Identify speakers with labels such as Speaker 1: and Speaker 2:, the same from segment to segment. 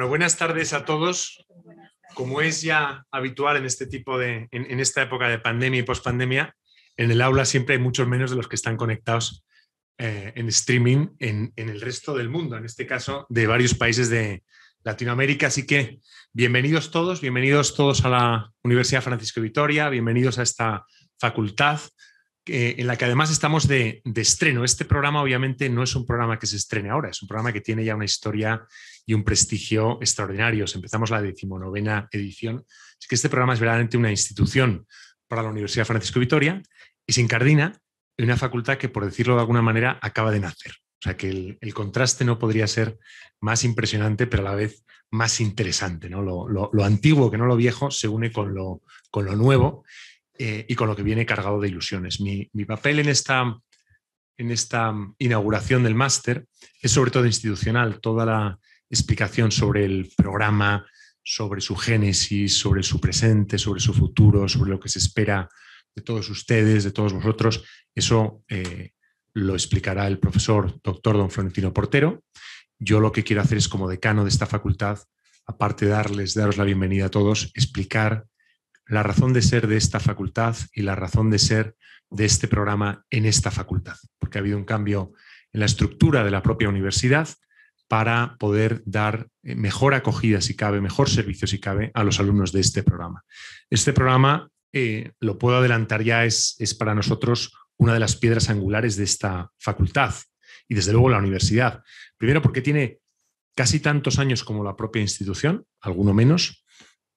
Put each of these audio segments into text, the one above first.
Speaker 1: Bueno, buenas tardes a todos. Como es ya habitual en este tipo de, en, esta época de pandemia y pospandemia, en el aula siempre hay muchos menos de los que están conectados eh, en streaming en, en, el resto del mundo, en este caso de varios países de Latinoamérica. Así que bienvenidos todos, bienvenidos todos a la Universidad Francisco Vitoria, bienvenidos a esta facultad en la que además estamos de, estreno. Este programa obviamente no es un programa que se estrene ahora, es un programa que tiene ya una historia y un prestigio extraordinarios. Empezamos la decimonovena edición. Así que este programa es verdaderamente una institución para la Universidad Francisco Vitoria y se incardina en una facultad que, por decirlo de alguna manera, acaba de nacer. O sea que el, contraste no podría ser más impresionante, pero a la vez más interesante. ¿no? Lo, antiguo, que no lo viejo, se une con lo nuevo eh, y con lo que viene cargado de ilusiones. Mi, papel en esta, en esta inauguración del máster es sobre todo institucional, toda la explicación sobre el programa, sobre su génesis, sobre su presente, sobre su futuro, sobre lo que se espera de todos ustedes, de todos vosotros. Eso eh, lo explicará el profesor doctor don Florentino Portero. Yo lo que quiero hacer es, como decano de esta facultad, aparte de darles, daros la bienvenida a todos, explicar la razón de ser de esta facultad y la razón de ser de este programa en esta facultad, porque ha habido un cambio en la estructura de la propia universidad para poder dar eh, mejor acogida, si cabe, mejor servicio, si cabe, a los alumnos de este programa. Este programa, eh, lo puedo adelantar ya, es, es para nosotros una de las piedras angulares de esta facultad y desde luego la universidad. Primero porque tiene casi tantos años como la propia institución, alguno menos,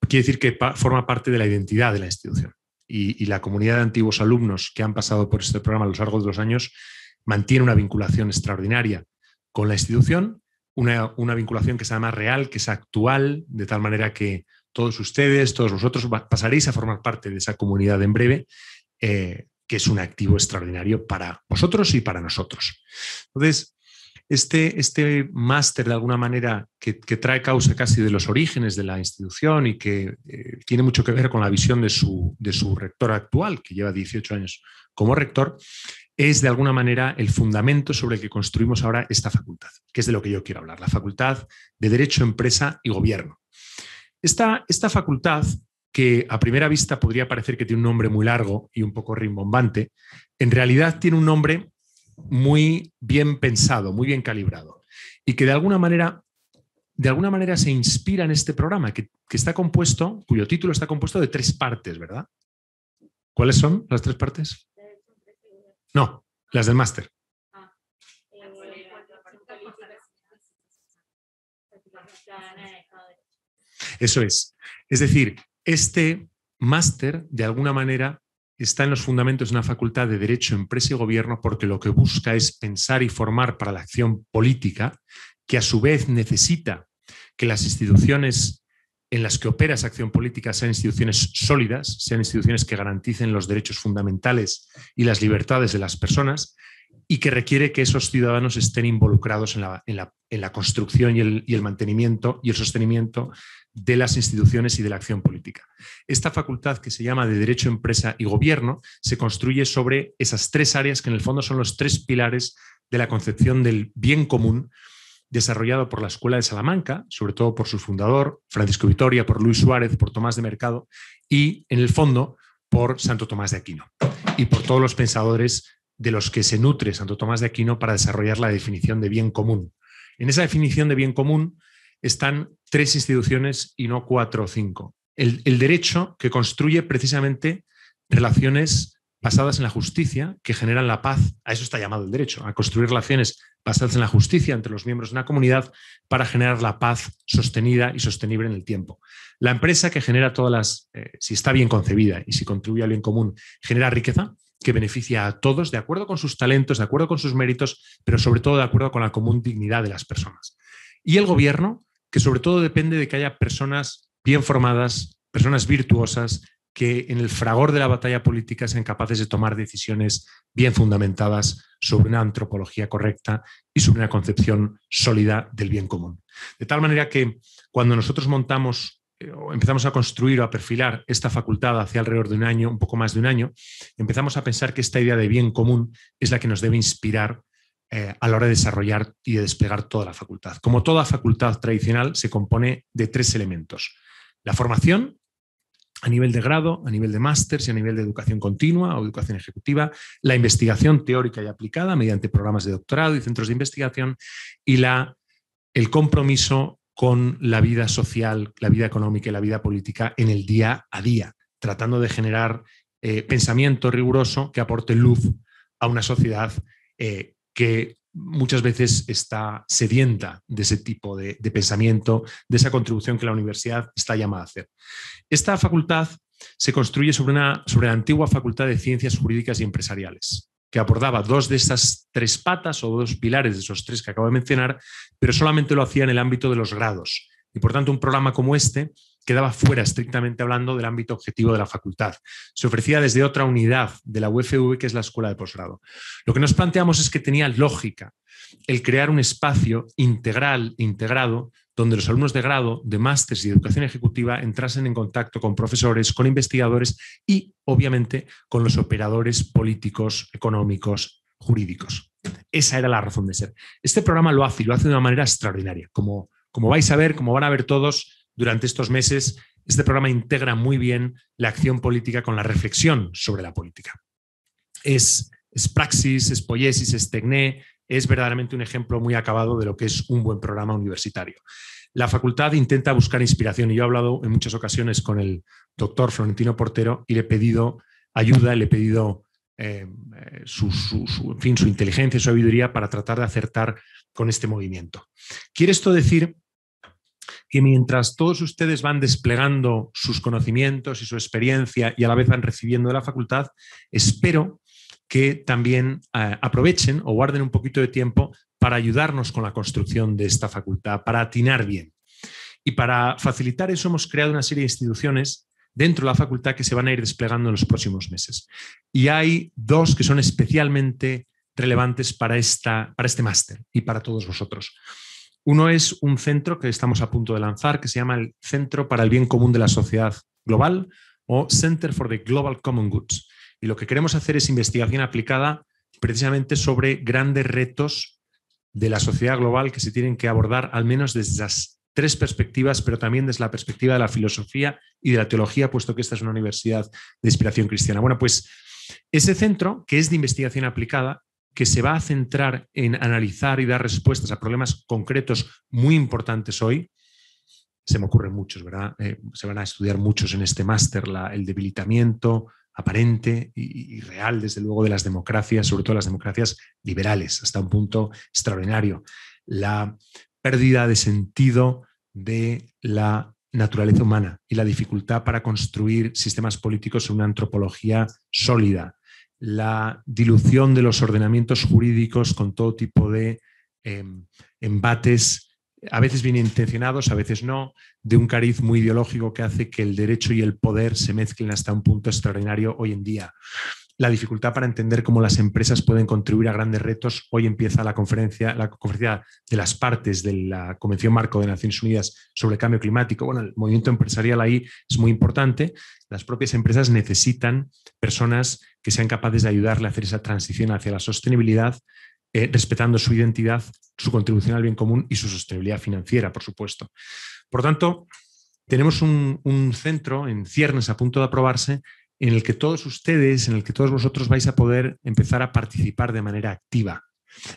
Speaker 1: quiere decir que forma parte de la identidad de la institución. Y, la comunidad de antiguos alumnos que han pasado por este programa a lo largo de los años mantiene una vinculación extraordinaria con la institución, una, vinculación que sea más real, que es actual, de tal manera que todos ustedes, todos vosotros pasaréis a formar parte de esa comunidad en breve, eh, que es un activo extraordinario para vosotros y para nosotros. Entonces, este, este máster de alguna manera que, trae causa casi de los orígenes de la institución y que eh, tiene mucho que ver con la visión de su, de su rector actual, que lleva 18 años como rector, es de alguna manera el fundamento sobre el que construimos ahora esta facultad, que es de lo que yo quiero hablar, la Facultad de Derecho, Empresa y Gobierno. Esta, esta facultad, que a primera vista podría parecer que tiene un nombre muy largo y un poco rimbombante, en realidad tiene un nombre muy bien pensado, muy bien calibrado y que de alguna manera, de alguna manera se inspira en este programa que, está compuesto, cuyo título está compuesto de tres partes, ¿verdad? ¿Cuáles son las tres partes? No, las del máster. Eso es. Es decir, este máster, de alguna manera, está en los fundamentos de una facultad de Derecho, Empresa y Gobierno porque lo que busca es pensar y formar para la acción política, que a su vez necesita que las instituciones en las que opera esa acción política sean instituciones sólidas, sean instituciones que garanticen los derechos fundamentales y las libertades de las personas y que requiere que esos ciudadanos estén involucrados en la, construcción y el, y el mantenimiento y el sostenimiento de las instituciones y de la acción política. Esta facultad que se llama de Derecho, Empresa y Gobierno se construye sobre esas tres áreas que en el fondo son los tres pilares de la concepción del bien común desarrollado por la Escuela de Salamanca, sobre todo por su fundador, Francisco Vitoria, por Luis Suárez, por Tomás de Mercado y, en el fondo, por Santo Tomás de Aquino y por todos los pensadores de los que se nutre Santo Tomás de Aquino para desarrollar la definición de bien común. En esa definición de bien común están tres instituciones y no cuatro o cinco. El, derecho que construye precisamente relaciones basadas en la justicia que generan la paz, a eso está llamado el derecho, a construir relaciones basadas en la justicia entre los miembros de una comunidad para generar la paz sostenida y sostenible en el tiempo. La empresa que genera todas las, eh, si está bien concebida y si contribuye al bien común, genera riqueza que beneficia a todos de acuerdo con sus talentos, de acuerdo con sus méritos, pero sobre todo de acuerdo con la común dignidad de las personas. Y el gobierno que sobre todo depende de que haya personas bien formadas, personas virtuosas, que en el fragor de la batalla política sean capaces de tomar decisiones bien fundamentadas sobre una antropología correcta y sobre una concepción sólida del bien común. De tal manera que cuando nosotros montamos empezamos a construir o a perfilar esta facultad hacia alrededor de un año, un poco más de un año, empezamos a pensar que esta idea de bien común es la que nos debe inspirar eh, a la hora de desarrollar y de desplegar toda la facultad. Como toda facultad tradicional, se compone de tres elementos. La formación, a nivel de grado, a nivel de máster y a nivel de educación continua o educación ejecutiva, la investigación teórica y aplicada mediante programas de doctorado y centros de investigación y la, el compromiso con la vida social, la vida económica y la vida política en el día a día, tratando de generar eh, pensamiento riguroso que aporte luz a una sociedad eh, que muchas veces está sedienta de ese tipo de, pensamiento, de esa contribución que la universidad está llamada a hacer. Esta facultad se construye sobre, una, sobre la antigua Facultad de Ciencias Jurídicas y Empresariales, que abordaba dos de estas tres patas o dos pilares de esos tres que acabo de mencionar, pero solamente lo hacía en el ámbito de los grados. Y por tanto, un programa como este quedaba fuera, estrictamente hablando, del ámbito objetivo de la facultad. Se ofrecía desde otra unidad de la UFV, que es la Escuela de Posgrado. Lo que nos planteamos es que tenía lógica el crear un espacio integral, integrado, donde los alumnos de grado, de máster y de educación ejecutiva entrasen en contacto con profesores, con investigadores y, obviamente, con los operadores políticos, económicos, jurídicos. Esa era la razón de ser. Este programa lo hace y lo hace de una manera extraordinaria. Como, como vais a ver, como van a ver todos, durante estos meses, este programa integra muy bien la acción política con la reflexión sobre la política. Es, praxis, es poiesis, es tecné, es verdaderamente un ejemplo muy acabado de lo que es un buen programa universitario. La facultad intenta buscar inspiración y yo he hablado en muchas ocasiones con el doctor Florentino Portero y le he pedido ayuda, le he pedido eh, su, fin, su inteligencia, su sabiduría para tratar de acertar con este movimiento. ¿Quiere esto decir que mientras todos ustedes van desplegando sus conocimientos y su experiencia y a la vez van recibiendo de la facultad, espero que también eh, aprovechen o guarden un poquito de tiempo para ayudarnos con la construcción de esta facultad, para atinar bien. Y para facilitar eso hemos creado una serie de instituciones dentro de la facultad que se van a ir desplegando en los próximos meses. Y hay dos que son especialmente relevantes para, esta, para este máster y para todos vosotros. Uno es un centro que estamos a punto de lanzar, que se llama el Centro para el Bien Común de la Sociedad Global o Center for the Global Common Goods. Y lo que queremos hacer es investigación aplicada precisamente sobre grandes retos de la sociedad global que se tienen que abordar al menos desde esas tres perspectivas, pero también desde la perspectiva de la filosofía y de la teología, puesto que esta es una universidad de inspiración cristiana. Bueno, pues ese centro, que es de investigación aplicada, que se va a centrar en analizar y dar respuestas a problemas concretos muy importantes hoy. Se me ocurren muchos, ¿verdad? Eh, se van a estudiar muchos en este máster, el debilitamiento aparente y, real, desde luego, de las democracias, sobre todo las democracias liberales, hasta un punto extraordinario. La pérdida de sentido de la naturaleza humana y la dificultad para construir sistemas políticos en una antropología sólida, la dilución de los ordenamientos jurídicos con todo tipo de em, embates, a veces bien intencionados, a veces no, de un cariz muy ideológico que hace que el derecho y el poder se mezclen hasta un punto extraordinario hoy en día. La dificultad para entender cómo las empresas pueden contribuir a grandes retos. Hoy empieza la conferencia, la conferencia de las partes de la Convención Marco de Naciones Unidas sobre el Cambio Climático. Bueno, el movimiento empresarial ahí es muy importante. Las propias empresas necesitan personas que sean capaces de ayudarle a hacer esa transición hacia la sostenibilidad, eh, respetando su identidad, su contribución al bien común y su sostenibilidad financiera, por supuesto. Por tanto, tenemos un, centro en ciernes a punto de aprobarse en el que todos ustedes, en el que todos vosotros vais a poder empezar a participar de manera activa.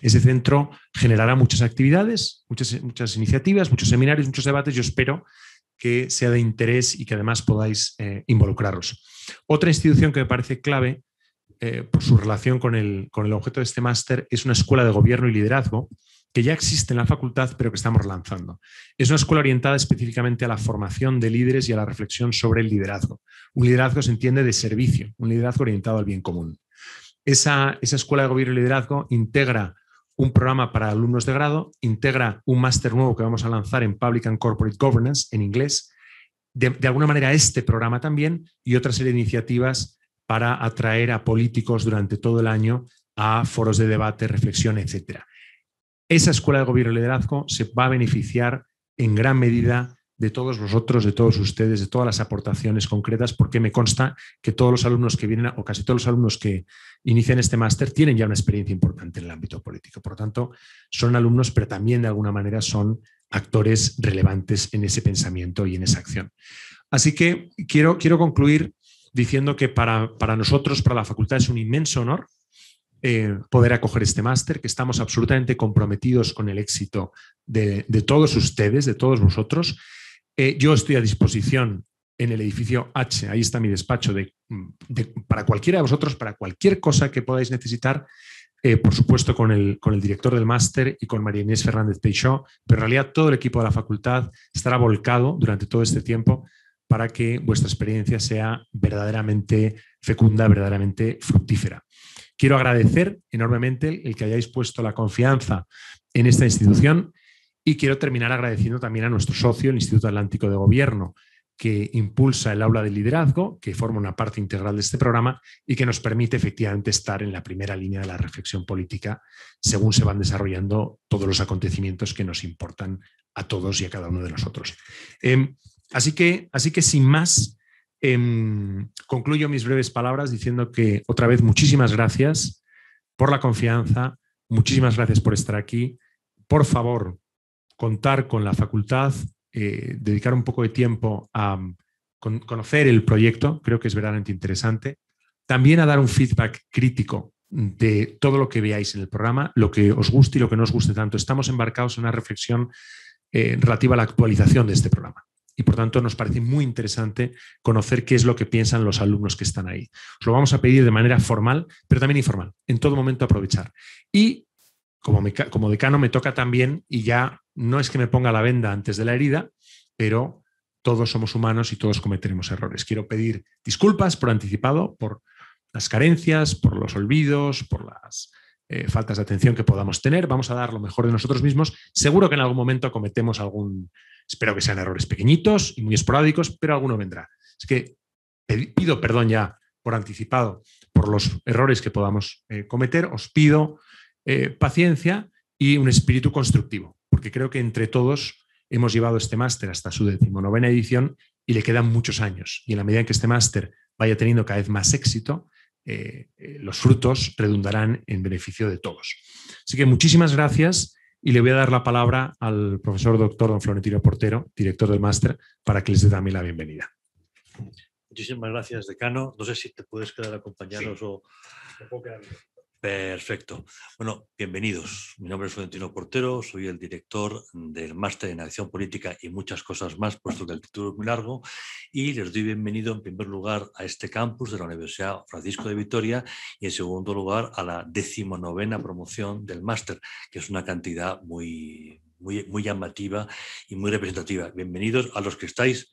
Speaker 1: Ese centro generará muchas actividades, muchas, iniciativas, muchos seminarios, muchos debates. Yo espero que sea de interés y que además podáis eh, involucraros. Otra institución que me parece clave eh, por su relación con el, con el objeto de este máster, es una escuela de gobierno y liderazgo que ya existe en la facultad, pero que estamos lanzando. Es una escuela orientada específicamente a la formación de líderes y a la reflexión sobre el liderazgo. Un liderazgo se entiende de servicio, un liderazgo orientado al bien común. Esa, esa escuela de gobierno y liderazgo integra un programa para alumnos de grado, integra un máster nuevo que vamos a lanzar en Public and Corporate Governance en inglés, de, de, alguna manera este programa también y otra serie de iniciativas para atraer a políticos durante todo el año a foros de debate, reflexión, etc. Esa escuela de gobierno y liderazgo se va a beneficiar en gran medida de todos vosotros, de todos ustedes, de todas las aportaciones concretas, porque me consta que todos los alumnos que vienen, o casi todos los alumnos que inician este máster, tienen ya una experiencia importante en el ámbito político. Por lo tanto, son alumnos, pero también de alguna manera son actores relevantes en ese pensamiento y en esa acción. Así que quiero, quiero concluir diciendo que para, para nosotros, para la facultad, es un inmenso honor eh, poder acoger este máster, que estamos absolutamente comprometidos con el éxito de, todos ustedes, de todos vosotros. Eh, yo estoy a disposición en el edificio H, ahí está mi despacho, de, para cualquiera de vosotros, para cualquier cosa que podáis necesitar, eh, por supuesto con el, con el director del máster y con María Inés Fernández Peixó, pero en realidad todo el equipo de la facultad estará volcado durante todo este tiempo para que vuestra experiencia sea verdaderamente fecunda, verdaderamente fructífera. Quiero agradecer enormemente el que hayáis puesto la confianza en esta institución y quiero terminar agradeciendo también a nuestro socio, el Instituto Atlántico de Gobierno, que impulsa el aula de liderazgo, que forma una parte integral de este programa y que nos permite efectivamente estar en la primera línea de la reflexión política según se van desarrollando todos los acontecimientos que nos importan a todos y a cada uno de nosotros. Em, así, que, así que sin más, Em, concluyo mis breves palabras diciendo que otra vez muchísimas gracias por la confianza, muchísimas gracias por estar aquí. Por favor, contar con la facultad, eh, dedicar un poco de tiempo a conocer el proyecto, creo que es verdaderamente interesante. También a dar un feedback crítico de todo lo que veáis en el programa, lo que os guste y lo que no os guste tanto. Estamos embarcados en una reflexión eh, relativa a la actualización de este programa y por tanto nos parece muy interesante conocer qué es lo que piensan los alumnos que están ahí. Os lo vamos a pedir de manera formal, pero también informal, en todo momento aprovechar. Y como, decano me toca también, y ya no es que me ponga la venda antes de la herida, pero todos somos humanos y todos cometeremos errores. Quiero pedir disculpas por anticipado, por las carencias, por los olvidos, por las eh, faltas de atención que podamos tener. Vamos a dar lo mejor de nosotros mismos. Seguro que en algún momento cometemos algún Espero que sean errores pequeñitos y muy esporádicos, pero alguno vendrá. Es que pido perdón ya por anticipado por los errores que podamos eh, cometer. Os pido eh, paciencia y un espíritu constructivo, porque creo que entre todos hemos llevado este máster hasta su decimonovena edición y le quedan muchos años. Y en la medida en que este máster vaya teniendo cada vez más éxito, eh, los frutos redundarán en beneficio de todos. Así que muchísimas gracias y le voy a dar la palabra al profesor doctor don Florentino Portero, director del máster, para que les dé también la bienvenida.
Speaker 2: Muchísimas gracias, decano. No sé si te puedes quedar a acompañarnos o... Perfecto. Bueno, bienvenidos. Mi nombre es Florentino Portero, soy el director del Máster en Acción Política y muchas cosas más, puesto que el título es muy largo, y les doy bienvenido en primer lugar a este campus de la Universidad Francisco de Vitoria y en segundo lugar a la decimonovena promoción del máster, que es una cantidad muy, muy, muy llamativa y muy representativa. Bienvenidos a los que estáis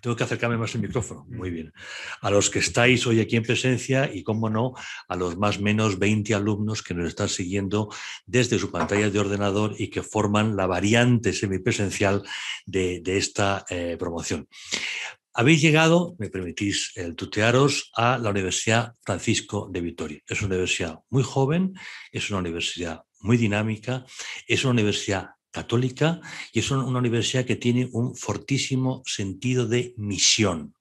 Speaker 2: tengo que acercarme más el micrófono. Muy bien. A los que estáis hoy aquí en presencia y, cómo no, a los más menos 20 alumnos que nos están siguiendo desde su pantalla de ordenador y que forman la variante semipresencial de, de esta eh, promoción. Habéis llegado, me permitís el tutearos, a la Universidad Francisco de Vitoria. Es una universidad muy joven, es una universidad muy dinámica, es una universidad católica y es una universidad que tiene un fortísimo sentido de misión.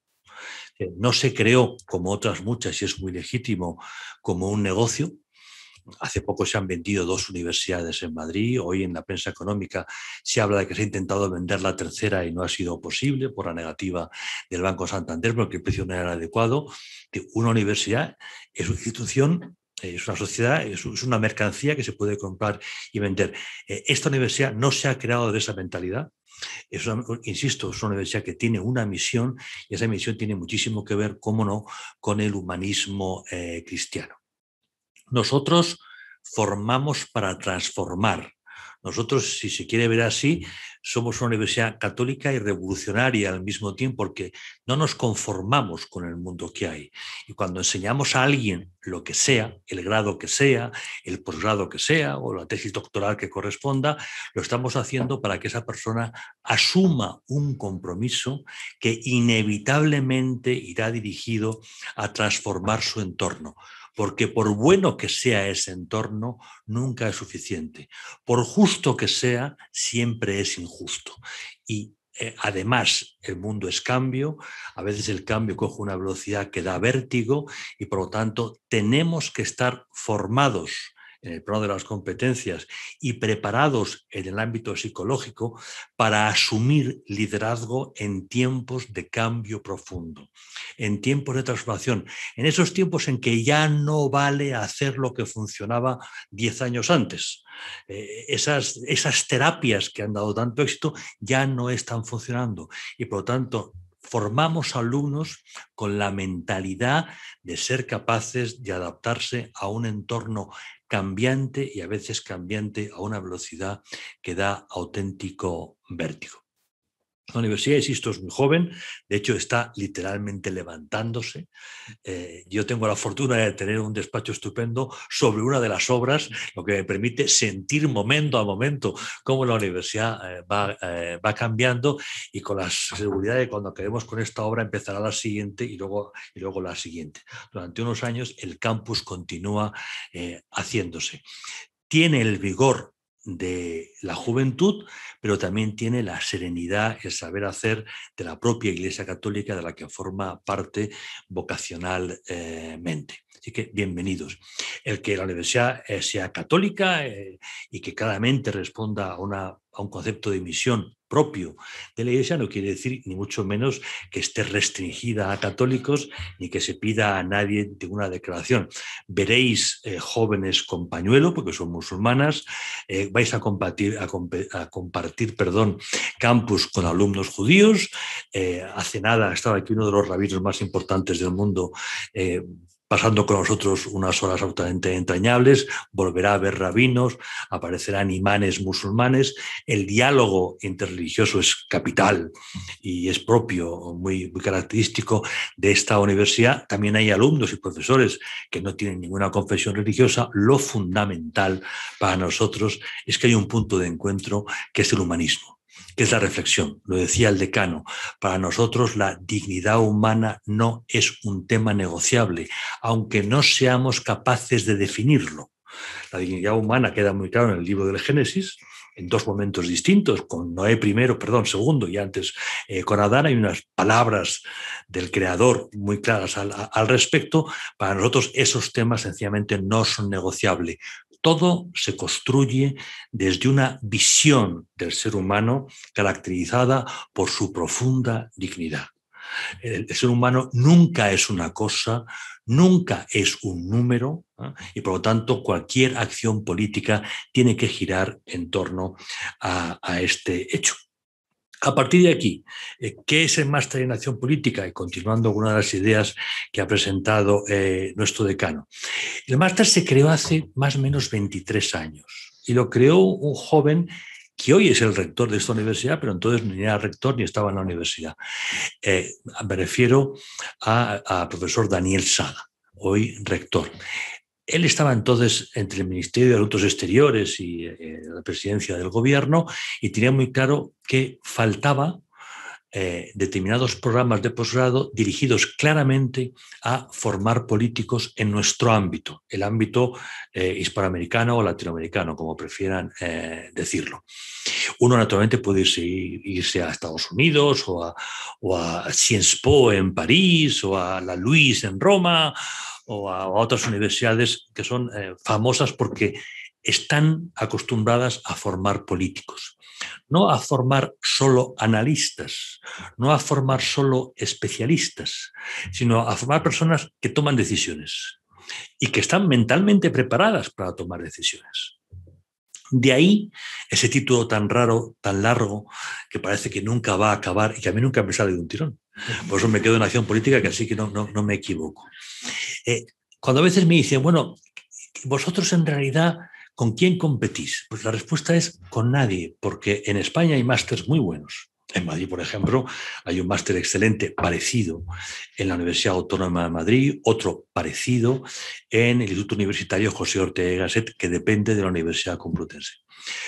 Speaker 2: Eh, no se creó, como otras muchas, y es muy legítimo, como un negocio, Hace poco se han vendido dos universidades en Madrid. Hoy en la prensa económica se habla de que se ha intentado vender la tercera y no ha sido posible por la negativa del Banco Santander porque el precio no era adecuado. Una universidad es una institución es una sociedad, es una mercancía que se puede comprar y vender. Eh, esta universidad no se ha creado de esa mentalidad. Insisto, es una universidad que tiene una misión y esa misión tiene muchísimo que ver, cómo no, con el humanismo eh, cristiano. Nosotros formamos para transformar. Nosotros, si se quiere ver así, somos una universidad católica y revolucionaria al mismo tiempo porque no nos conformamos con el mundo que hay. Y cuando enseñamos a alguien lo que sea, el grado que sea, el posgrado que sea o la tesis doctoral que corresponda, lo estamos haciendo para que esa persona asuma un compromiso que inevitablemente irá dirigido a transformar su entorno porque por bueno que sea ese entorno, nunca es suficiente. Por justo que sea, siempre es injusto. Y eh, además el mundo es cambio, a veces el cambio coge una velocidad que da vértigo y por lo tanto tenemos que estar formados en el plano de las competencias y preparados en el ámbito psicológico para asumir liderazgo en tiempos de cambio profundo, en tiempos de transformación, en esos tiempos en que ya no vale hacer lo que funcionaba diez años antes. Eh, esas, esas terapias que han dado tanto éxito ya no están funcionando y por lo tanto formamos alumnos con la mentalidad de ser capaces de adaptarse a un entorno cambiante y a veces cambiante a una velocidad que da auténtico vértigo. La universidad, insisto, es muy joven, de hecho está literalmente levantándose. Eh, yo tengo la fortuna de tener un despacho estupendo sobre una de las obras, lo que me permite sentir momento a momento cómo la universidad eh, va, eh, va, cambiando y con la seguridad de cuando acabemos con esta obra empezará la siguiente y luego, y luego la siguiente. Durante unos años el campus continúa haciéndose. Tiene el vigor de la juventud, pero también tiene la serenidad, el saber hacer de la propia Iglesia Católica de la que forma parte vocacionalmente. Así que bienvenidos. El que la universidad eh, sea católica eh, y que claramente responda a, un concepto de misión propio de la Iglesia no quiere decir ni mucho menos que esté restringida a católicos ni que se pida a nadie ninguna declaración. Veréis eh, jóvenes con pañuelo, porque son musulmanas, vais a compartir, campus con alumnos judíos. hace nada estaba aquí uno de los rabinos más importantes del mundo pasando con nosotros unas horas absolutamente entrañables, volverá a ver rabinos, aparecerán imanes musulmanes, el diálogo interreligioso es capital y es propio, muy, muy característico de esta universidad. También hay alumnos y profesores que no tienen ninguna confesión religiosa. Lo fundamental para nosotros es que hay un punto de encuentro que es el humanismo que es la reflexión. Lo decía el decano, para nosotros la dignidad humana no es un tema negociable, aunque no seamos capaces de definirlo. La dignidad humana queda muy claro en el libro del Génesis, en dos momentos distintos, con Noé primero, perdón, segundo y antes eh, con Adán, hay unas palabras del Creador muy claras al, al, respecto. Para nosotros esos temas sencillamente no son negociables. Todo se construye desde una visión del ser humano caracterizada por su profunda dignidad. El ser humano nunca es una cosa, nunca es un número y por lo tanto cualquier acción política tiene que girar en torno a, a este hecho. A partir de aquí, eh, ¿qué es el máster en acción política? Y continuando con una de las ideas que ha presentado eh, nuestro decano. El máster se creó hace más o menos 23 años y lo creó un joven que hoy es el rector de esta universidad, pero entonces ni era rector ni estaba en la universidad. Eh, me refiero a, profesor Daniel Saga, hoy rector. Él estaba entonces entre el Ministerio de Asuntos Exteriores y eh, la presidencia del gobierno y tenía muy claro que faltaba eh, determinados programas de posgrado dirigidos claramente a formar políticos en nuestro ámbito, el ámbito eh, hispanoamericano o latinoamericano, como prefieran decirlo. Uno naturalmente puede irse, a Estados Unidos o a, o Sciences Po en París o a la Louise en Roma o a, otras universidades que son eh, famosas porque están acostumbradas a formar políticos, no a formar solo analistas, no a formar solo especialistas, sino a formar personas que toman decisiones y que están mentalmente preparadas para tomar decisiones. De ahí ese título tan raro, tan largo, que parece que nunca va a acabar y que a mí nunca me sale de un tirón. Por eso me quedo en acción política, que así que no, no, me equivoco. Eh, cuando a veces me dicen, bueno, vosotros en realidad, ¿con quién competís? Pues la respuesta es con nadie, porque en España hay másters muy buenos. En Madrid, por ejemplo, hay un máster excelente parecido en la Universidad Autónoma de Madrid, otro parecido en el Instituto Universitario José Ortega Gasset, que depende de la Universidad Complutense.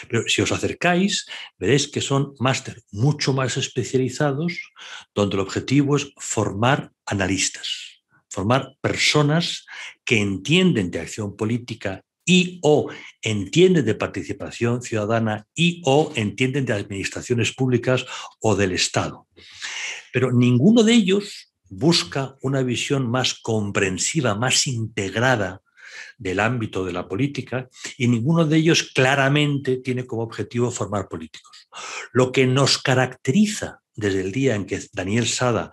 Speaker 2: Pero si os acercáis, veréis que son máster mucho más especializados, donde el objetivo es formar analistas, formar personas que entienden de acción política y o entienden de participación ciudadana y o entienden de administraciones públicas o del Estado. Pero ninguno de ellos busca una visión más comprensiva, más integrada del ámbito de la política y ninguno de ellos claramente tiene como objetivo formar políticos. Lo que nos caracteriza desde el día en que Daniel Sada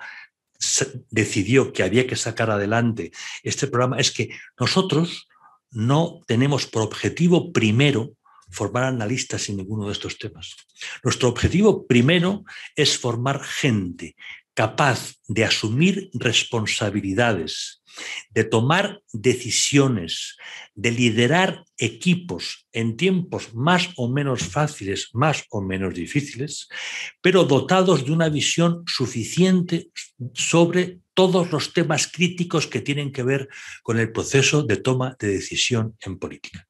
Speaker 2: decidió que había que sacar adelante este programa es que nosotros no tenemos por objetivo primero formar analistas en ninguno de estos temas. Nuestro objetivo primero es formar gente capaz de asumir responsabilidades, de tomar decisiones, de liderar equipos en tiempos más o menos fáciles, más o menos difíciles, pero dotados de una visión suficiente sobre todos los temas críticos que tienen que ver con el proceso de toma de decisión en política.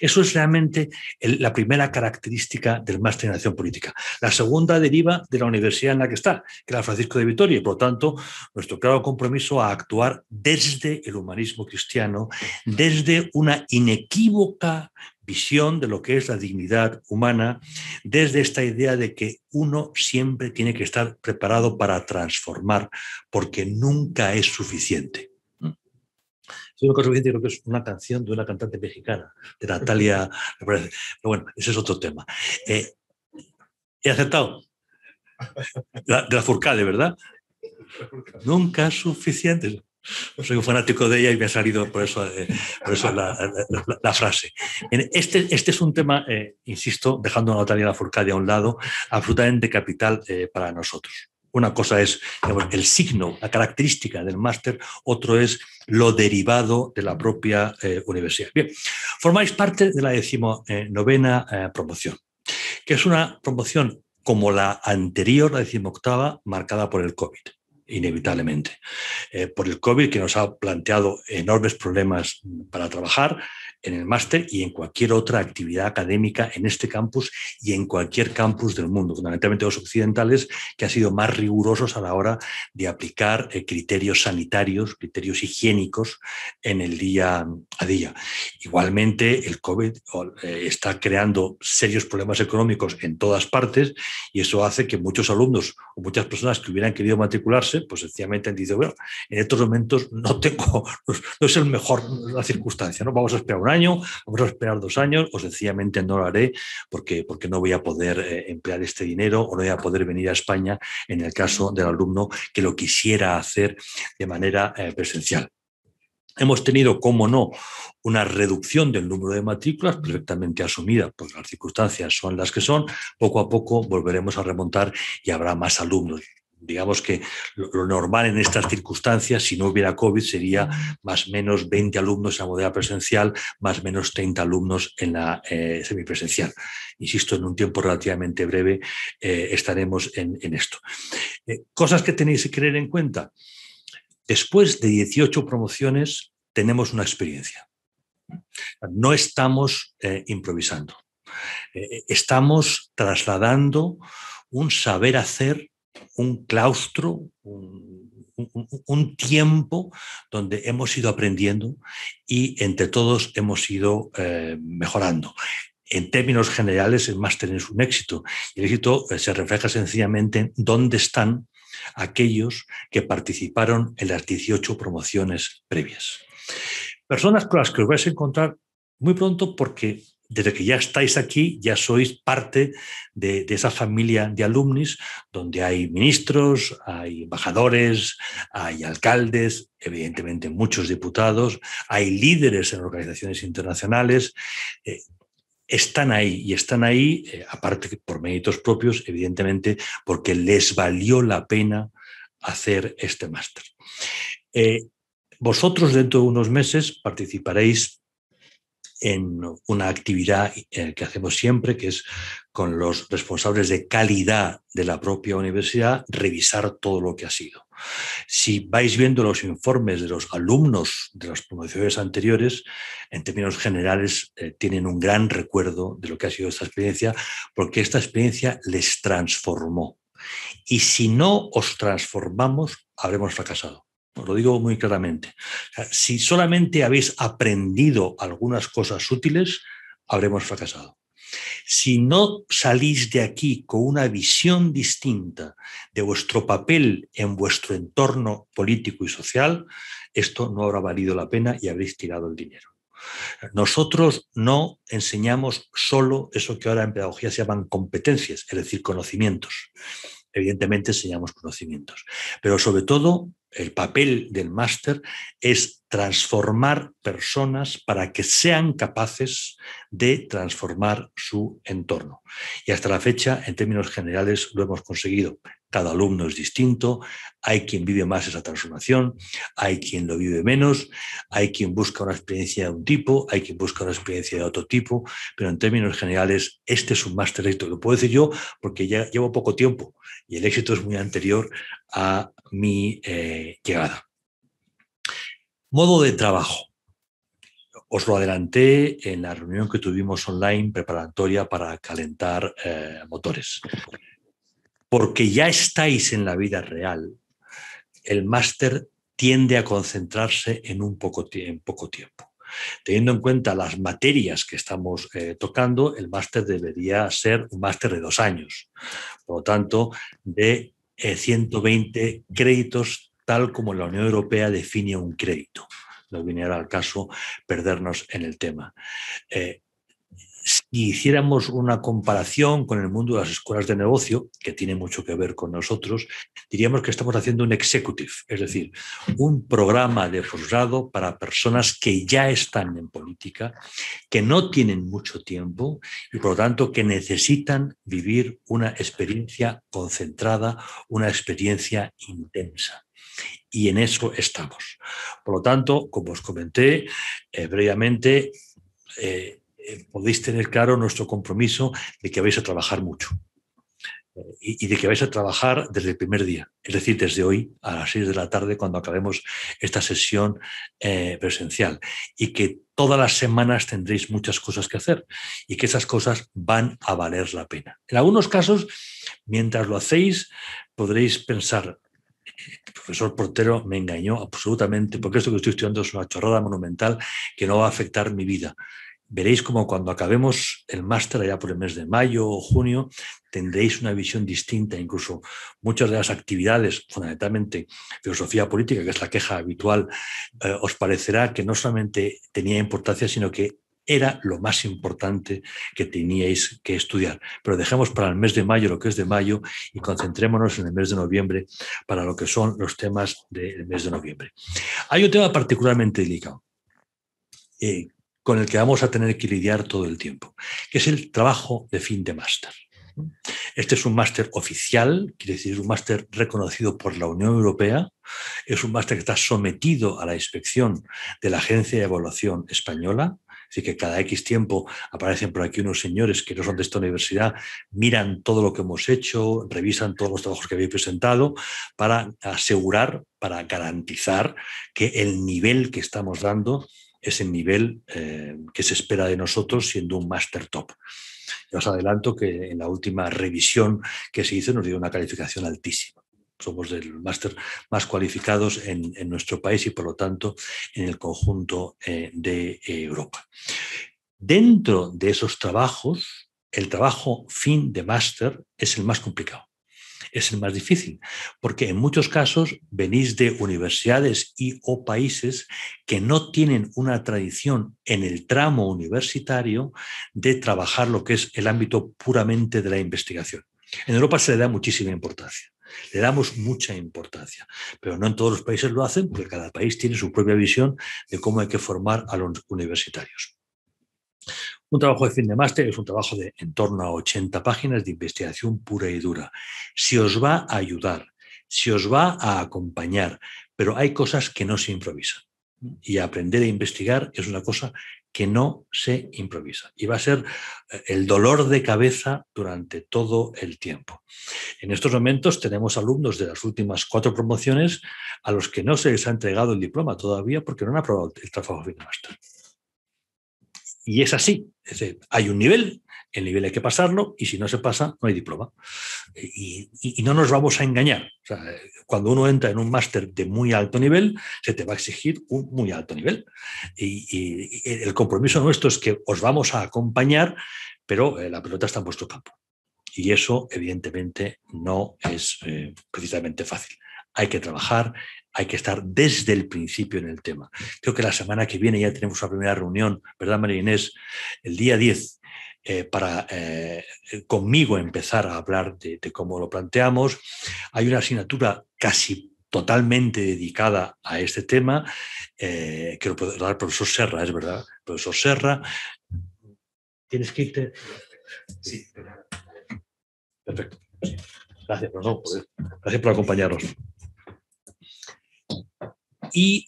Speaker 2: Eso es realmente la primera característica del máster en acción política. La segunda deriva de la universidad en la que está, que es la Francisco de Vitoria, y por lo tanto nuestro claro compromiso a actuar desde el humanismo cristiano, desde una inequívoca visión de lo que es la dignidad humana, desde esta idea de que uno siempre tiene que estar preparado para transformar, porque nunca es suficiente. Soy una cosa creo que es una canción de una cantante mexicana, de Natalia, me parece. Pero bueno, ese es otro tema. Eh, he aceptado. de la Furcade, ¿verdad? Nunca es suficiente. Soy un fanático de ella y me ha salido por eso, eh, por eso la, frase. Este, este es un tema, eh, insisto, dejando a Natalia Furcade a un lado, absolutamente capital para nosotros. Una cosa es el signo, la característica del máster, otro es lo derivado de la propia eh, universidad. Bien, formáis parte de la decimonovena eh, promoción, que es una promoción como la anterior, la decimoctava, marcada por el COVID inevitablemente. Eh, por el COVID que nos ha planteado enormes problemas para trabajar, en el máster y en cualquier otra actividad académica en este campus y en cualquier campus del mundo, fundamentalmente los occidentales, que han sido más rigurosos a la hora de aplicar eh, criterios sanitarios, criterios higiénicos en el día a día. Igualmente, el COVID eh, está creando serios problemas económicos en todas partes y eso hace que muchos alumnos o muchas personas que hubieran querido matricularse, pues sencillamente han dicho, bueno, en estos momentos no tengo, no es el mejor la circunstancia, ¿no? Vamos a esperar un año vamos a esperar dos años o sencillamente no lo haré porque, porque no voy a poder eh, emplear este dinero o no voy a poder venir a España en el caso del alumno que lo quisiera hacer de manera eh, presencial. Hemos tenido, como no, una reducción del número de matrículas perfectamente asumida, porque las circunstancias son las que son. Poco a poco volveremos a remontar y habrá más alumnos digamos que lo, normal en estas circunstancias, si no hubiera COVID, sería más o menos 20 alumnos en la modalidad presencial, más o menos 30 alumnos en la eh, semipresencial. Insisto, en un tiempo relativamente breve eh, estaremos en, esto. Eh, cosas que tenéis que tener en cuenta. Después de 18 promociones, tenemos una experiencia. No estamos improvisando. estamos trasladando un saber hacer un claustro, un, tiempo donde hemos ido aprendiendo y entre todos hemos ido eh, mejorando. En términos generales, el máster es un éxito. El éxito eh, se refleja sencillamente en dónde están aquellos que participaron en las 18 promociones previas. Personas con las que os vais a encontrar muy pronto porque desde que ya estáis aquí, ya sois parte de, esa familia de alumnis donde hay ministros, hay embajadores, hay alcaldes, evidentemente muchos diputados, hay líderes en organizaciones internacionales. Eh, están ahí y están ahí, eh, aparte por méritos propios, evidentemente, porque les valió la pena hacer este máster. Eh, vosotros dentro de unos meses participaréis en una actividad eh, que hacemos siempre, que es con los responsables de calidad de la propia universidad, revisar todo lo que ha sido. Si vais viendo los informes de los alumnos de las promociones anteriores, en términos generales eh, tienen un gran recuerdo de lo que ha sido esta experiencia, porque esta experiencia les transformó. Y si no os transformamos, habremos fracasado. Os lo digo muy claramente. si solamente habéis aprendido algunas cosas útiles, habremos fracasado. Si no salís de aquí con una visión distinta de vuestro papel en vuestro entorno político y social, esto no habrá valido la pena y habréis tirado el dinero. Nosotros no enseñamos solo eso que ahora en pedagogía se llaman competencias, es decir, conocimientos. Evidentemente enseñamos conocimientos, pero sobre todo el papel del máster es transformar personas para que sean capaces de transformar su entorno. Y hasta la fecha, en términos generales, lo hemos conseguido. Cada alumno es distinto, hay quien vive más esa transformación, hay quien lo vive menos, hay quien busca una experiencia de un tipo, hay quien busca una experiencia de otro tipo, pero en términos generales, este es un máster éxito. Lo puedo decir yo porque ya llevo poco tiempo y el éxito es muy anterior a mi eh, llegada. Modo de trabajo. Os lo adelanté en la reunión que tuvimos online preparatoria para calentar eh, motores. Porque ya estáis en la vida real, el máster tiende a concentrarse en un poco, en poco tiempo. Teniendo en cuenta las materias que estamos eh, tocando, el máster debería ser un máster de dos años. Por lo tanto, de 120 créditos tal como la Unión Europea define un crédito. No viniera al caso perdernos en el tema. Eh, si hiciéramos una comparación con el mundo de las escuelas de negocio, que tiene mucho que ver con nosotros, diríamos que estamos haciendo un executive, es decir, un programa de posgrado para personas que ya están en política, que no tienen mucho tiempo y por lo tanto que necesitan vivir una experiencia concentrada, una experiencia intensa y en eso estamos. Por lo tanto, como os comenté eh, brevemente, eh, eh, podéis tener claro nuestro compromiso de que vais a trabajar mucho y, de que vais a trabajar desde el primer día, es decir, desde hoy a las 6 de la tarde cuando acabemos esta sesión presencial y que todas las semanas tendréis muchas cosas que hacer y que esas cosas van a valer la pena. En algunos casos, mientras lo hacéis, podréis pensar, el profesor Portero me engañó absolutamente, porque esto que estoy estudiando es una chorrada monumental que no va a afectar mi vida. Veréis como cuando acabemos el máster allá por el mes de mayo o junio, tendréis una visión distinta, incluso muchas de las actividades, fundamentalmente filosofía política, que es la queja habitual, eh, os parecerá que no solamente tenía importancia, sino que era lo más importante que teníais que estudiar. Pero dejemos para el mes de mayo lo que es de mayo y concentrémonos en el mes de noviembre para lo que son los temas del mes de noviembre. Hay un tema particularmente delicado. Eh, con el que vamos a tener que lidiar todo el tiempo, que es el trabajo de fin de máster. Este es un máster oficial, quiere decir un máster reconocido por la Unión Europea, es un máster que está sometido a la inspección de la Agencia de Evaluación Española, Así que cada X tiempo aparecen por aquí unos señores que no son de esta universidad, miran todo lo que hemos hecho, revisan todos los trabajos que habéis presentado para asegurar, para garantizar que el nivel que estamos dando es el nivel eh, que se espera de nosotros siendo un máster top. Ya os adelanto que en la última revisión que se hizo nos dio una calificación altísima somos del máster más cualificados en, nuestro país y por lo tanto en el conjunto eh, de Europa. Dentro de esos trabajos, el trabajo fin de máster es el más complicado es el más difícil, porque en muchos casos venís de universidades y o países que no tienen una tradición en el tramo universitario de trabajar lo que es el ámbito puramente de la investigación. En Europa se le da muchísima importancia. Le damos mucha importancia, pero no en todos los países lo hacen porque cada país tiene su propia visión de cómo hay que formar a los universitarios. Un trabajo de fin de máster es un trabajo de en torno a 80 páginas de investigación pura y dura. Si os va a ayudar, si os va a acompañar, pero hay cosas que no se improvisan. Y aprender a investigar es una cosa que no se improvisa. Y va a ser eh, el dolor de cabeza durante todo el tiempo. En estos momentos tenemos alumnos de las últimas cuatro promociones a los que no se les ha entregado el diploma todavía porque no han aprobado el trabajo de. Y es así. Es decir, hay un nivel el nivel hay que pasarlo y si no se pasa, no hay diploma. Y, no nos vamos a engañar. cuando uno entra en un máster de muy alto nivel, se te va a exigir un muy alto nivel. Y, el compromiso nuestro es que os vamos a acompañar, pero eh, la pelota está en vuestro campo. Y eso, evidentemente, no es eh, precisamente fácil. Hay que trabajar, hay que estar desde el principio en el tema. Creo que la semana que viene ya tenemos una primera reunión, ¿verdad, María Inés? El día 10 eh, para eh, conmigo empezar a hablar de, cómo lo planteamos. Hay una asignatura casi totalmente dedicada a este tema, eh, que lo puede dar el profesor Serra, es verdad. profesor Serra, ¿tienes que irte? Sí. Perfecto. Gracias, gracias por acompañarnos. Y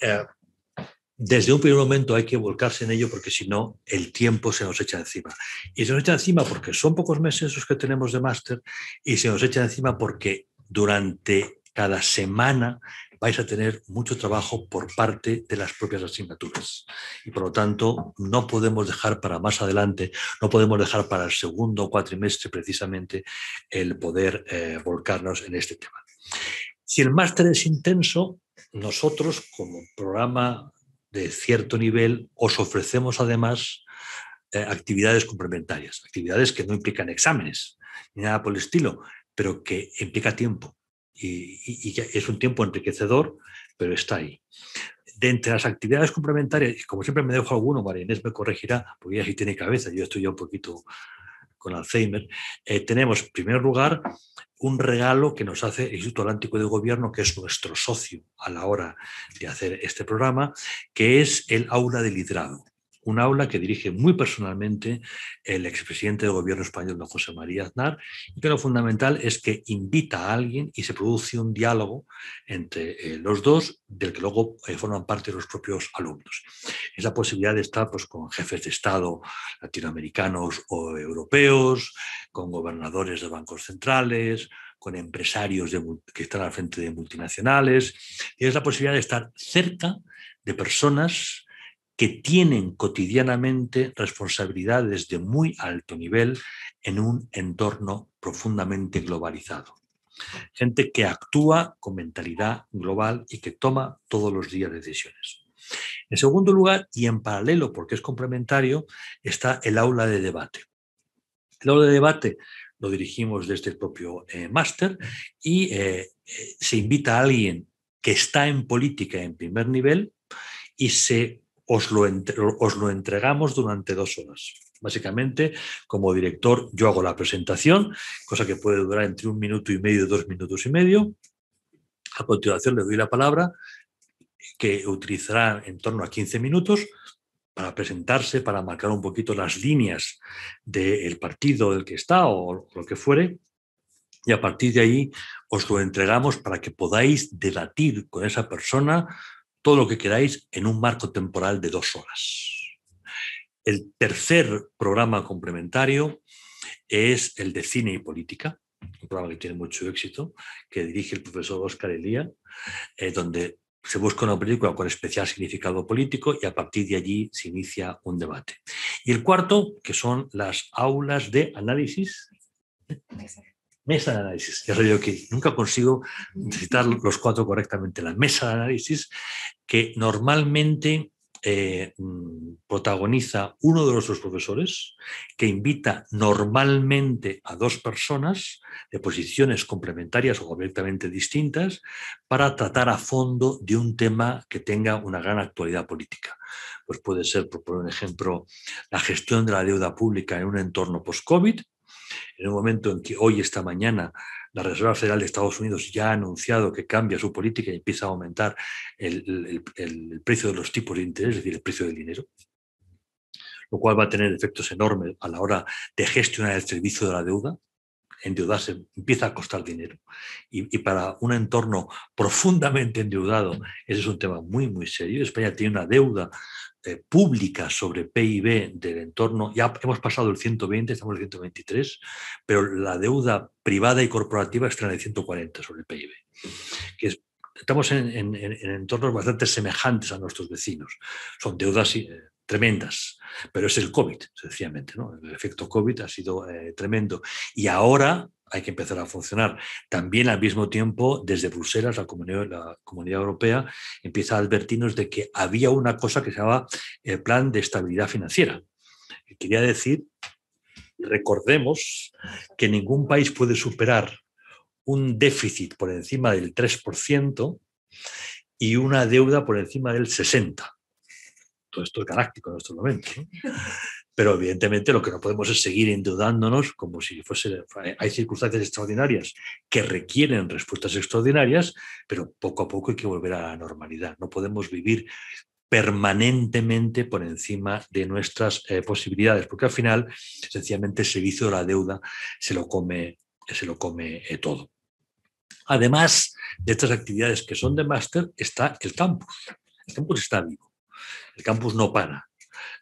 Speaker 2: desde un primer momento hay que volcarse en ello porque si no, el tiempo se nos echa encima. Y se nos echa encima porque son pocos meses los que tenemos de máster y se nos echa encima porque durante cada semana vais a tener mucho trabajo por parte de las propias asignaturas. Y por lo tanto, no podemos dejar para más adelante, no podemos dejar para el segundo cuatrimestre precisamente el poder eh, volcarnos en este tema. Si el máster es intenso, nosotros como programa de cierto nivel, os ofrecemos además eh, actividades complementarias, actividades que no implican exámenes ni nada por el estilo, pero que implica tiempo. Y, es un tiempo enriquecedor, pero está ahí. De entre las actividades complementarias, como siempre me dejo alguno, María Inés me corregirá, porque ella sí tiene cabeza, yo estoy ya un poquito con Alzheimer, eh, tenemos en primer lugar un regalo que nos hace el Instituto Atlántico de Gobierno, que es nuestro socio a la hora de hacer este programa, que es el aula de liderazgo un aula que dirige muy personalmente el expresidente del gobierno español, don José María Aznar, y que lo fundamental es que invita a alguien y se produce un diálogo entre eh, los dos, del que luego eh, forman parte los propios alumnos. Esa posibilidad de estar pues, con jefes de Estado latinoamericanos o europeos, con gobernadores de bancos centrales, con empresarios que están al frente de multinacionales, y es la posibilidad de estar cerca de personas que tienen cotidianamente responsabilidades de muy alto nivel en un entorno profundamente globalizado. Gente que actúa con mentalidad global y que toma todos los días decisiones. En segundo lugar, y en paralelo, porque es complementario, está el aula de debate. El aula de debate lo dirigimos desde el propio eh, máster y eh, eh, se invita a alguien que está en política en primer nivel y se os lo, os lo entregamos durante dos horas. Básicamente, como director, yo hago la presentación, cosa que puede durar entre un minuto y medio y dos minutos y medio. A continuación le doy la palabra, que utilizará en torno a 15 minutos para presentarse, para marcar un poquito las líneas del partido del que está o lo que fuere. Y a partir de ahí os lo entregamos para que podáis debatir con esa persona todo lo que queráis en un marco temporal de dos horas. El tercer programa complementario es el de cine y política, un programa que tiene mucho éxito, que dirige el profesor Oscar Elía, eh, donde se busca una película con especial significado político y a partir de allí se inicia un debate. Y el cuarto, que son las aulas de análisis mesa de análisis. Ya sabía que nunca consigo citar los cuatro correctamente. La mesa de análisis que normalmente eh, protagoniza uno de nuestros profesores, que invita normalmente a dos personas de posiciones complementarias o completamente distintas para tratar a fondo de un tema que tenga una gran actualidad política. Pues puede ser, por poner un ejemplo, la gestión de la deuda pública en un entorno post-COVID, en un momento en que hoy, esta mañana, la Reserva Federal de Estados Unidos ya ha anunciado que cambia su política y empieza a aumentar el, precio de los tipos de interés, es decir, el precio del dinero, lo cual va a tener efectos enormes a la hora de gestionar el servicio de la deuda. Endeudarse empieza a costar dinero. Y, y, para un entorno profundamente endeudado, ese es un tema muy, muy serio. España tiene una deuda eh, pública sobre PIB del entorno, ya hemos pasado el 120, estamos en el 123, pero la deuda privada y corporativa está en el 140 sobre el PIB. Que estamos en, entornos bastante semejantes a nuestros vecinos. Son deudas eh, tremendas, pero es el COVID, sencillamente. ¿no? El efecto COVID ha sido eh, tremendo. Y ahora hay que empezar a funcionar. También al mismo tiempo, desde Bruselas, la comunidad, la comunidad Europea empieza a advertirnos de que había una cosa que se llamaba el Plan de Estabilidad Financiera. Quería decir, recordemos que ningún país puede superar un déficit por encima del 3% y una deuda por encima del 60%. Todo esto es galáctico en estos momentos. Pero evidentemente lo que no podemos es seguir endeudándonos como si fuese... Hay circunstancias extraordinarias que requieren respuestas extraordinarias, pero poco a poco hay que volver a la normalidad. No podemos vivir permanentemente por encima de nuestras eh, posibilidades, porque al final, sencillamente, el servicio de la deuda se lo come, se lo come eh, todo. Además de estas actividades que son de máster, está el campus. El campus está vivo. El campus no para.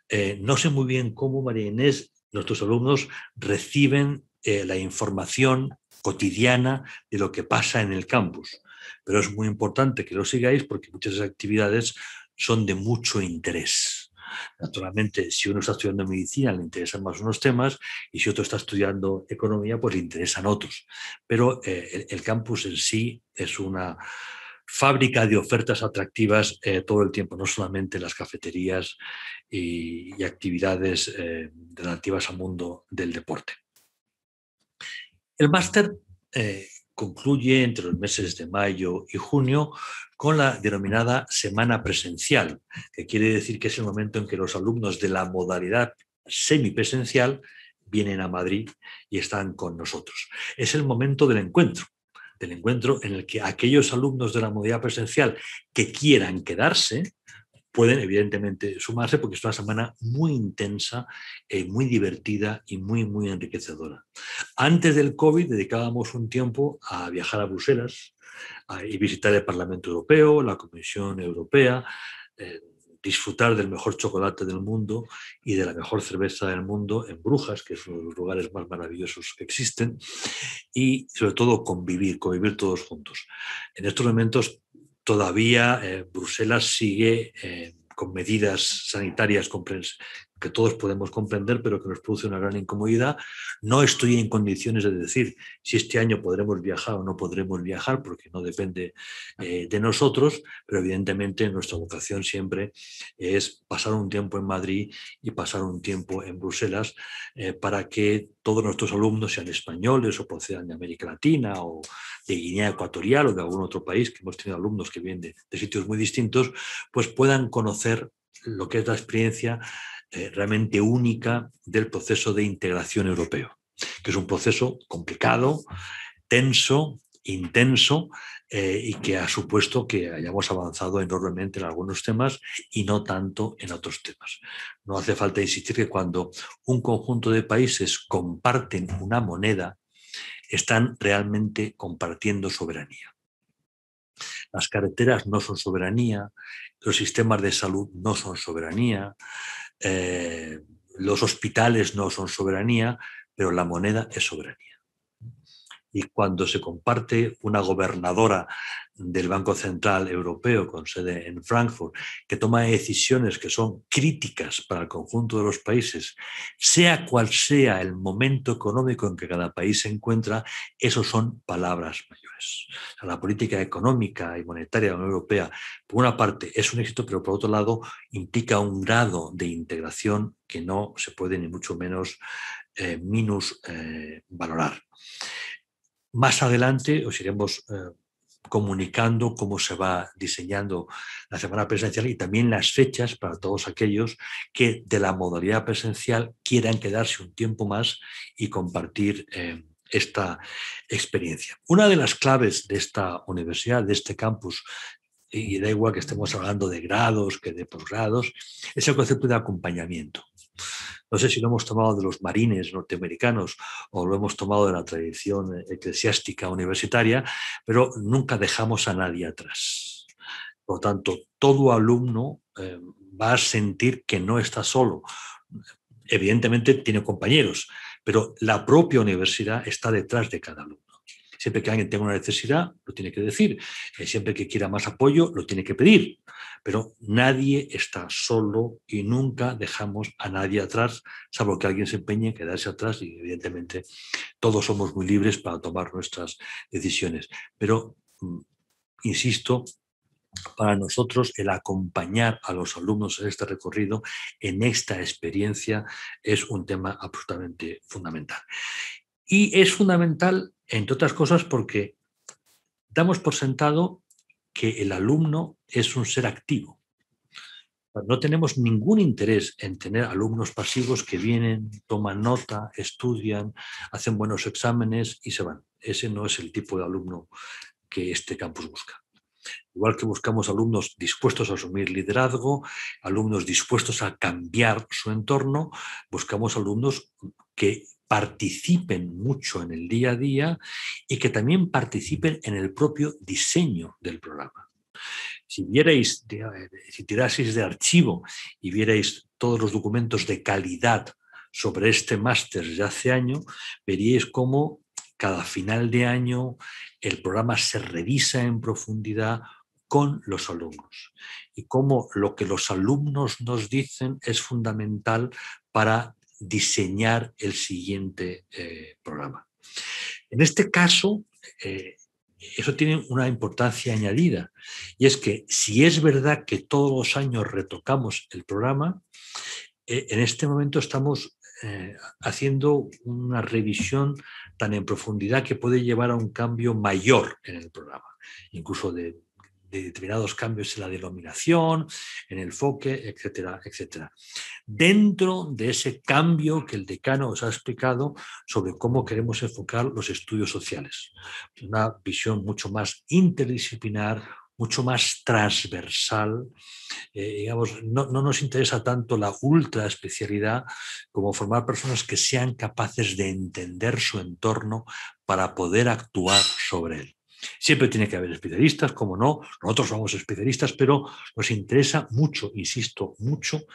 Speaker 2: Eh, no sé muy bien cómo, María Inés, nuestros alumnos reciben eh, la información cotidiana de lo que pasa en el campus, pero es muy importante que lo sigáis porque muchas actividades son de mucho interés. Naturalmente, si uno está estudiando medicina, le interesan más unos temas y si otro está estudiando economía, pues le interesan otros. Pero eh, el, campus en sí es una fábrica de ofertas atractivas eh, todo el tiempo, no solamente las cafeterías y, actividades eh, relativas al mundo del deporte. El máster concluye entre los meses de mayo y junio con la denominada semana presencial, que quiere decir que es el momento en que los alumnos de la modalidad semipresencial vienen a Madrid y están con nosotros. Es el momento del encuentro, del encuentro en el que aquellos alumnos de la modalidad presencial que quieran quedarse pueden evidentemente sumarse porque es una semana muy intensa, eh, muy divertida y muy, muy enriquecedora. Antes del COVID dedicábamos un tiempo a viajar a Bruselas y visitar el Parlamento Europeo, la Comisión Europea, eh, disfrutar del mejor chocolate del mundo y de la mejor cerveza del mundo en Brujas, que es uno de los lugares más maravillosos que existen, y sobre todo convivir, convivir todos juntos. En estos momentos todavía eh, Bruselas sigue eh, con medidas sanitarias que todos podemos comprender, pero que nos produce una gran incomodidad. No estoy en condiciones de decir si este año podremos viajar o no podremos viajar, porque no depende eh, de nosotros, pero evidentemente nuestra vocación siempre es pasar un tiempo en Madrid y pasar un tiempo en Bruselas eh, para que todos nuestros alumnos, sean españoles o procedan de América Latina o de Guinea Ecuatorial o de algún otro país, que hemos tenido alumnos que vienen de sitios muy distintos, pues puedan conocer lo que es la experiencia eh, realmente única del proceso de integración europeo, que es un proceso complicado, tenso, intenso eh, y que ha supuesto que hayamos avanzado enormemente en algunos temas y no tanto en otros temas. No hace falta insistir que cuando un conjunto de países comparten una moneda, están realmente compartiendo soberanía. Las carreteras no son soberanía, los sistemas de salud no son soberanía, eh, los hospitales no son soberanía, pero la moneda es soberanía. Y cuando se comparte una gobernadora del Banco Central Europeo con sede en Frankfurt, que toma decisiones que son críticas para el conjunto de los países, sea cual sea el momento económico en que cada país se encuentra, eso son palabras mayores. la política económica y monetaria de la Unión Europea, por una parte, es un éxito, pero por otro lado, implica un grado de integración que no se puede ni mucho menos eh, minus eh, valorar. Más adelante os iremos eh, comunicando cómo se va diseñando la semana presencial y también las fechas para todos aquellos que de la modalidad presencial quieran quedarse un tiempo más y compartir eh, esta experiencia. Una de las claves de esta universidad, de este campus, y da igual que estemos hablando de grados que de posgrados, es el concepto de acompañamiento. No sé si lo hemos tomado de los marines norteamericanos o lo hemos tomado de la tradición eclesiástica universitaria, pero nunca dejamos a nadie atrás. Por lo tanto, todo alumno eh, va a sentir que no está solo. Evidentemente tiene compañeros, pero la propia universidad está detrás de cada alumno. Siempre que alguien tenga una necesidad, lo tiene que decir. Eh, siempre que quiera más apoyo, lo tiene que pedir. Pero nadie está solo y nunca dejamos a nadie atrás, salvo que alguien se empeñe en quedarse atrás y evidentemente todos somos muy libres para tomar nuestras decisiones. Pero, mm, insisto, para nosotros el acompañar a los alumnos en este recorrido, en esta experiencia, es un tema absolutamente fundamental. Y es fundamental, entre otras cosas, porque damos por sentado que el alumno es un ser activo. No tenemos ningún interés en tener alumnos pasivos que vienen, toman nota, estudian, hacen buenos exámenes y se van. Ese no es el tipo de alumno que este campus busca. Igual que buscamos alumnos dispuestos a asumir liderazgo, alumnos dispuestos a cambiar su entorno, buscamos alumnos que participen mucho en el día a día y que también participen en el propio diseño del programa. Si vierais, si tiraseis de archivo y vierais todos los documentos de calidad sobre este máster de hace año, veríais cómo cada final de año el programa se revisa en profundidad con los alumnos y cómo lo que los alumnos nos dicen es fundamental para diseñar el siguiente eh, programa. En este caso, eh, eso tiene una importancia añadida y es que si es verdad que todos los años retocamos el programa, eh, en este momento estamos haciendo una revisión tan en profundidad que puede llevar a un cambio mayor en el programa, incluso de, determinados cambios en la denominación, en el enfoque, etcétera, etcétera. Dentro de ese cambio que el decano os ha explicado sobre cómo queremos enfocar los estudios sociales, una visión mucho más interdisciplinar, mucho más transversal. Eh, digamos, no, nos interesa tanto la ultra especialidad como formar personas que sean capaces de entender su entorno para poder actuar sobre él. Siempre tiene que haber especialistas, como no, nosotros somos especialistas, pero nos interesa mucho, insisto, mucho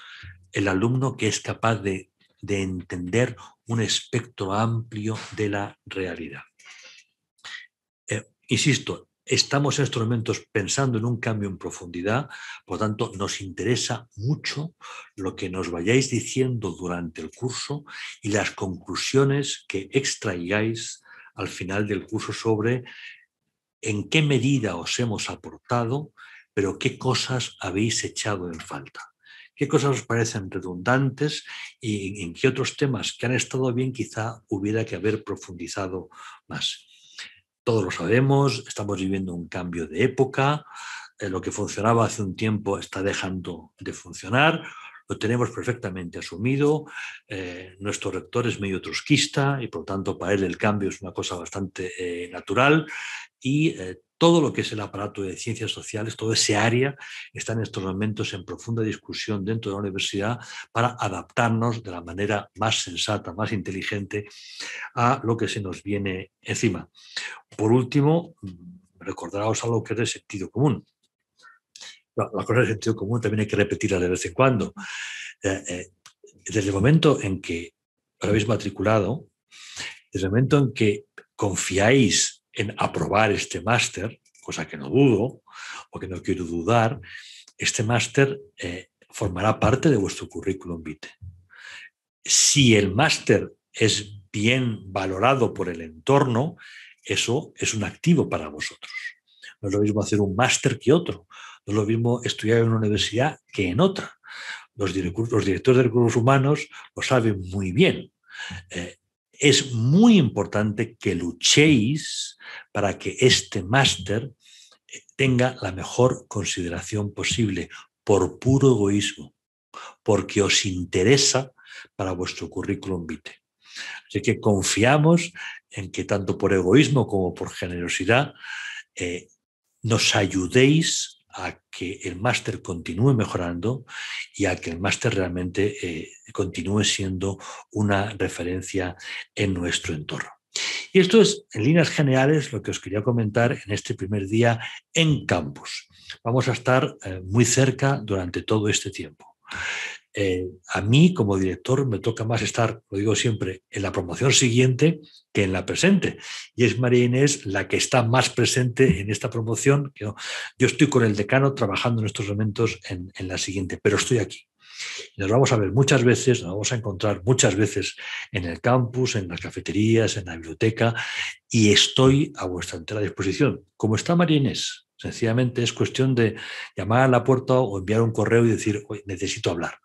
Speaker 2: el alumno que es capaz de, de entender un espectro amplio de la realidad. Eh, insisto, estamos en estos momentos pensando en un cambio en profundidad, por lo tanto nos interesa mucho lo que nos vayáis diciendo durante el curso y las conclusiones que extraigáis al final del curso sobre en qué medida os hemos aportado, pero qué cosas habéis echado en falta. ¿Qué cosas os parecen redundantes y en qué otros temas que han estado bien quizá hubiera que haber profundizado más? Todos lo sabemos, estamos viviendo un cambio de época, eh, lo que funcionaba hace un tiempo está dejando de funcionar, lo tenemos perfectamente asumido, eh, nuestro rector es medio trusquista y por lo tanto para él el cambio es una cosa bastante eh, natural y todo lo que es el aparato de ciencias sociales, toda ese área está en estos momentos en profunda discusión dentro de la universidad para adaptarnos de la manera más sensata, más inteligente a lo que se nos viene encima. Por último, recordaros algo que es de sentido común. Las cosas de sentido común también hay que repetirlas de vez en cuando. Eh, eh, desde el momento en que os habéis matriculado, desde el momento en que confiáis en aprobar este máster, cosa que no dudo o que no quiero dudar, este máster eh, formará parte de vuestro currículum vitae. Si el máster es bien valorado por el entorno, eso es un activo para vosotros. No es lo mismo hacer un máster que otro, no es lo mismo estudiar en una universidad que en otra. Los, directores de recursos humanos lo saben muy bien. Eh, es muy importante que luchéis para que este máster eh, tenga la mejor consideración posible por puro egoísmo, porque os interesa para vuestro currículum vitae. Así que confiamos en que tanto por egoísmo como por generosidad eh, nos ayudéis a que el máster continúe mejorando y a que el máster realmente eh, continúe siendo una referencia en nuestro entorno. Y esto es, en líneas generales, lo que os quería comentar en este primer día en campus. Vamos a estar eh, muy cerca durante todo este tiempo. Eh, a mí como director me toca más estar, lo digo siempre, en la promoción siguiente que en la presente. Y es María Inés la que está más presente en esta promoción. Yo estoy con el decano trabajando en estos momentos en, en la siguiente, pero estoy aquí. Nos vamos a ver muchas veces, nos vamos a encontrar muchas veces en el campus, en las cafeterías, en la biblioteca, y estoy a vuestra entera disposición. Como está María Inés, sencillamente es cuestión de llamar a la puerta o enviar un correo y decir, necesito hablar.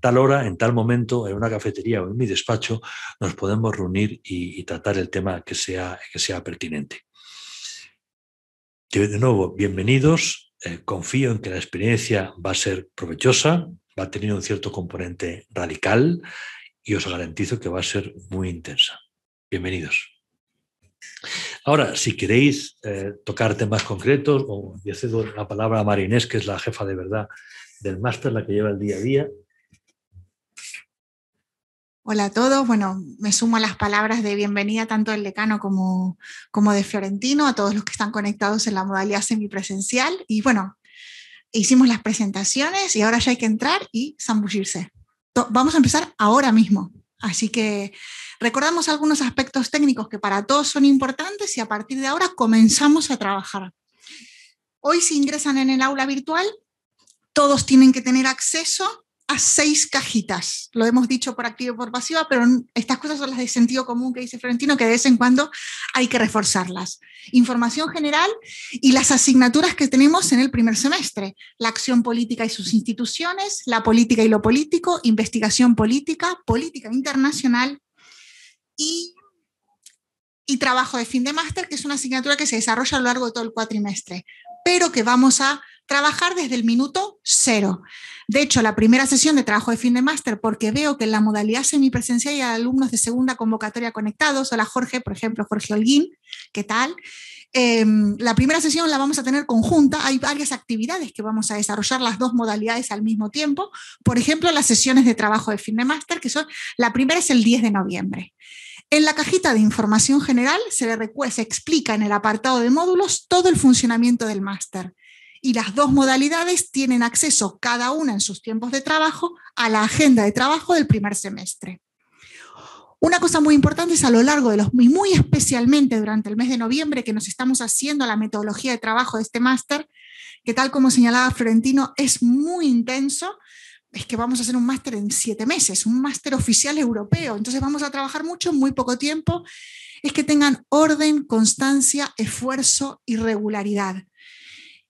Speaker 2: Tal hora, en tal momento, en una cafetería o en mi despacho, nos podemos reunir y, tratar el tema que sea, que sea pertinente. De nuevo, bienvenidos. Eh, confío en que la experiencia va a ser provechosa, va a tener un cierto componente radical y os garantizo que va a ser muy intensa. Bienvenidos. Ahora, si queréis eh, tocar temas concretos, o yo cedo la palabra a Marinés, que es la jefa de verdad del máster, la que lleva el día a día,
Speaker 3: Hola a todos. Bueno, me sumo a las palabras de bienvenida tanto del decano como, como de Florentino, a todos los que están conectados en la modalidad semipresencial. Y bueno, hicimos las presentaciones y ahora ya hay que entrar y zambullirse. Vamos a empezar ahora mismo. Así que recordamos algunos aspectos técnicos que para todos son importantes y a partir de ahora comenzamos a trabajar. Hoy si ingresan en el aula virtual, todos tienen que tener acceso a seis cajitas. Lo hemos dicho por activa y por pasiva, pero estas cosas son las de sentido común que dice Florentino, que de vez en cuando hay que reforzarlas. Información general y las asignaturas que tenemos en el primer semestre. La acción política y sus instituciones, la política y lo político, investigación política, política internacional y, y trabajo de fin de máster, que es una asignatura que se desarrolla a lo largo de todo el cuatrimestre, pero que vamos a trabajar desde el minuto cero. De hecho, la primera sesión de trabajo de fin de máster, porque veo que en la modalidad semipresencial hay alumnos de segunda convocatoria conectados. Hola Jorge, por ejemplo, Jorge Holguín, ¿qué tal? Em, la primera sesión la vamos a tener conjunta. Hay varias actividades que vamos a desarrollar las dos modalidades al mismo tiempo. Por ejemplo, las sesiones de trabajo de fin de máster, que son, la primera es el 10 de noviembre. En la cajita de información general se le explica en el apartado de módulos todo el funcionamiento del máster y las dos modalidades tienen acceso cada una en sus tiempos de trabajo a la agenda de trabajo del primer semestre. Una cosa muy importante es a lo largo de los, y muy especialmente durante el mes de noviembre, que nos estamos haciendo la metodología de trabajo de este máster, que tal como señalaba Florentino, es muy intenso, es que vamos a hacer un máster en siete meses, un máster oficial europeo, entonces vamos a trabajar mucho en muy poco tiempo, es que tengan orden, constancia, esfuerzo y regularidad.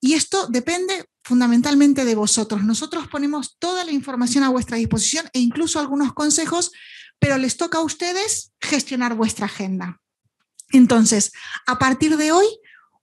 Speaker 3: Y esto depende fundamentalmente de vosotros. Nosotros ponemos toda la información a vuestra disposición e incluso algunos consejos, pero les toca a ustedes gestionar vuestra agenda. Entonces, a partir de hoy,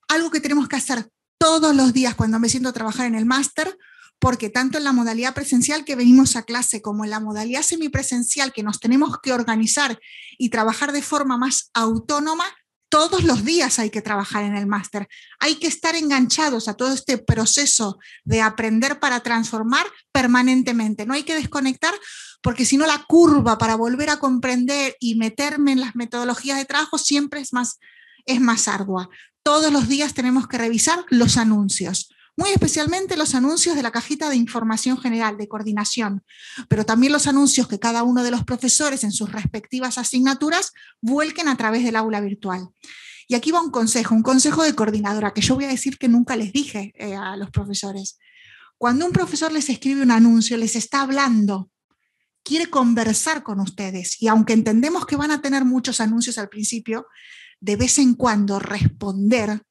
Speaker 3: algo que tenemos que hacer todos los días cuando me siento a trabajar en el máster, porque tanto en la modalidad presencial que venimos a clase como en la modalidad semipresencial que nos tenemos que organizar y trabajar de forma más autónoma, todos los días hay que trabajar en el máster. Hay que estar enganchados a todo este proceso de aprender para transformar permanentemente. No hay que desconectar porque si no la curva para volver a comprender y meterme en las metodologías de trabajo siempre es más, es más ardua. Todos los días tenemos que revisar los anuncios muy especialmente los anuncios de la cajita de información general de coordinación, pero también los anuncios que cada uno de los profesores en sus respectivas asignaturas vuelquen a través del aula virtual. Y aquí va un consejo, un consejo de coordinadora que yo voy a decir que nunca les dije eh, a los profesores. Cuando un profesor les escribe un anuncio, les está hablando, quiere conversar con ustedes y aunque entendemos que van a tener muchos anuncios al principio, de vez en cuando responder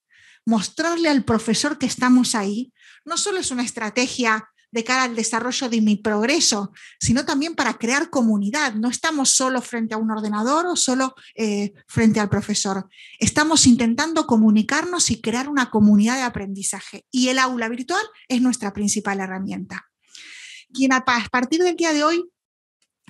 Speaker 3: mostrarle al profesor que estamos ahí, no solo es una estrategia de cara al desarrollo de mi progreso, sino también para crear comunidad. No estamos solo frente a un ordenador o solo eh, frente al profesor. Estamos intentando comunicarnos y crear una comunidad de aprendizaje. Y el aula virtual es nuestra principal herramienta. Quien a partir del día de hoy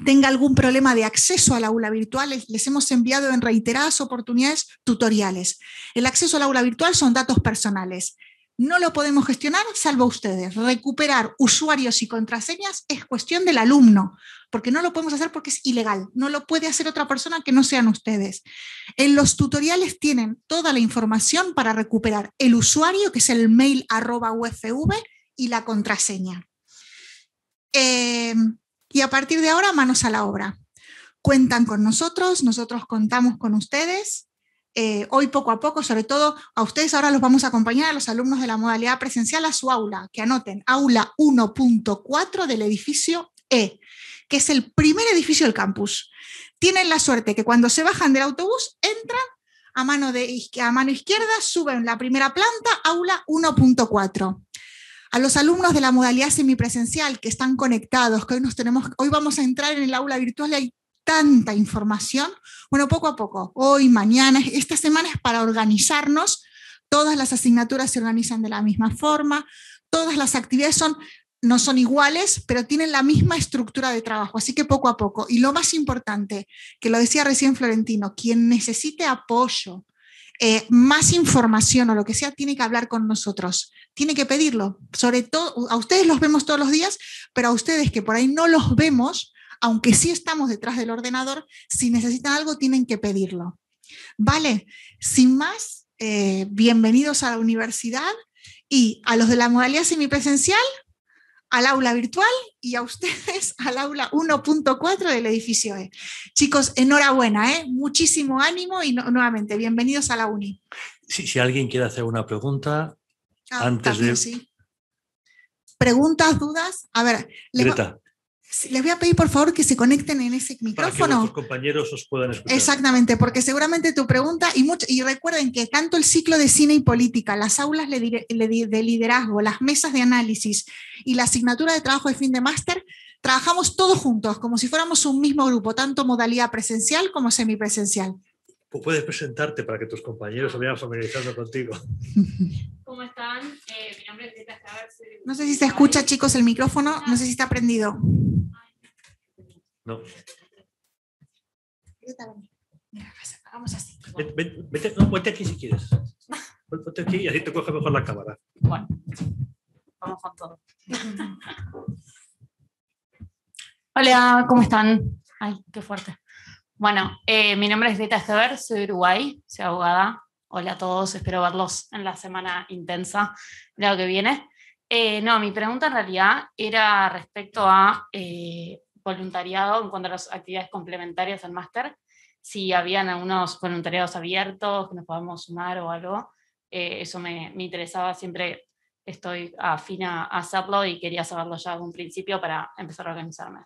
Speaker 3: tenga algún problema de acceso al aula virtual, les, hemos enviado en reiteradas oportunidades tutoriales. El acceso al aula virtual son datos personales. No lo podemos gestionar salvo ustedes. Recuperar usuarios y contraseñas es cuestión del alumno, porque no lo podemos hacer porque es ilegal. No lo puede hacer otra persona que no sean ustedes. En los tutoriales tienen toda la información para recuperar el usuario, que es el mail arroba UFV, y la contraseña. Eh, y a partir de ahora, manos a la obra. Cuentan con nosotros, nosotros contamos con ustedes. Eh, hoy poco a poco, sobre todo a ustedes ahora los vamos a acompañar a los alumnos de la modalidad presencial a su aula, que anoten aula 1.4 del edificio E, que es el primer edificio del campus. Tienen la suerte que cuando se bajan del autobús entran a mano, a mano izquierda, suben la primera planta, aula 1.4 a los alumnos de la modalidad semipresencial que están conectados, que hoy, nos tenemos, hoy vamos a entrar en el aula virtual y hay tanta información. Bueno, poco a poco, hoy, mañana, esta semana es para organizarnos. Todas las asignaturas se organizan de la misma forma, todas las actividades son, no son iguales, pero tienen la misma estructura de trabajo, así que poco a poco. Y lo más importante, que lo decía recién Florentino, quien necesite apoyo, eh, más información o lo que sea, tiene que hablar con nosotros, tiene que pedirlo. Sobre todo, a ustedes los vemos todos los días, pero a ustedes que por ahí no los vemos, aunque sí estamos detrás del ordenador, si necesitan algo, tienen que pedirlo. Vale, sin más, eh, bienvenidos a la universidad y a los de la modalidad semipresencial, al aula virtual y a ustedes al aula 1.4 del edificio E. Chicos, enhorabuena, ¿eh? muchísimo ánimo y nuevamente, bienvenidos a la uni.
Speaker 2: Si, alguien quiere hacer una pregunta, ah, antes de...
Speaker 3: ¿Preguntas, dudas? A ver,
Speaker 2: Greta.
Speaker 3: Les voy a pedir por favor que se conecten en ese micrófono.
Speaker 2: Para que compañeros os puedan escuchar.
Speaker 3: Exactamente, porque seguramente tu pregunta, y, mucho, y recuerden que tanto el ciclo de cine y política, las aulas de liderazgo, las mesas de análisis y la asignatura de trabajo de fin de máster, trabajamos todos juntos, como si fuéramos un mismo grupo, tanto modalidad presencial como semipresencial.
Speaker 2: Puedes presentarte para que tus compañeros se vayan familiarizando contigo.
Speaker 4: ¿Cómo están? Eh, mi nombre es Rita
Speaker 3: No sé si se escucha, chicos, el micrófono. No sé si está prendido.
Speaker 2: No.
Speaker 3: Hagamos así.
Speaker 2: Vete, no, ponte aquí si quieres. Ponte aquí y así te coge mejor la cámara.
Speaker 4: Bueno, vamos con todo. Hola, ¿cómo están? Ay, qué fuerte. Bueno, eh, mi nombre es Rita Esteber, soy de Uruguay, soy abogada. Hola a todos, espero verlos en la semana intensa de lo que viene. Eh, no, mi pregunta en realidad era respecto a eh, voluntariado en cuanto a las actividades complementarias al máster, si habían algunos voluntariados abiertos que nos podamos sumar o algo. eso me, interesaba, siempre estoy afín a hacerlo y quería saberlo ya desde un principio para empezar a organizarme.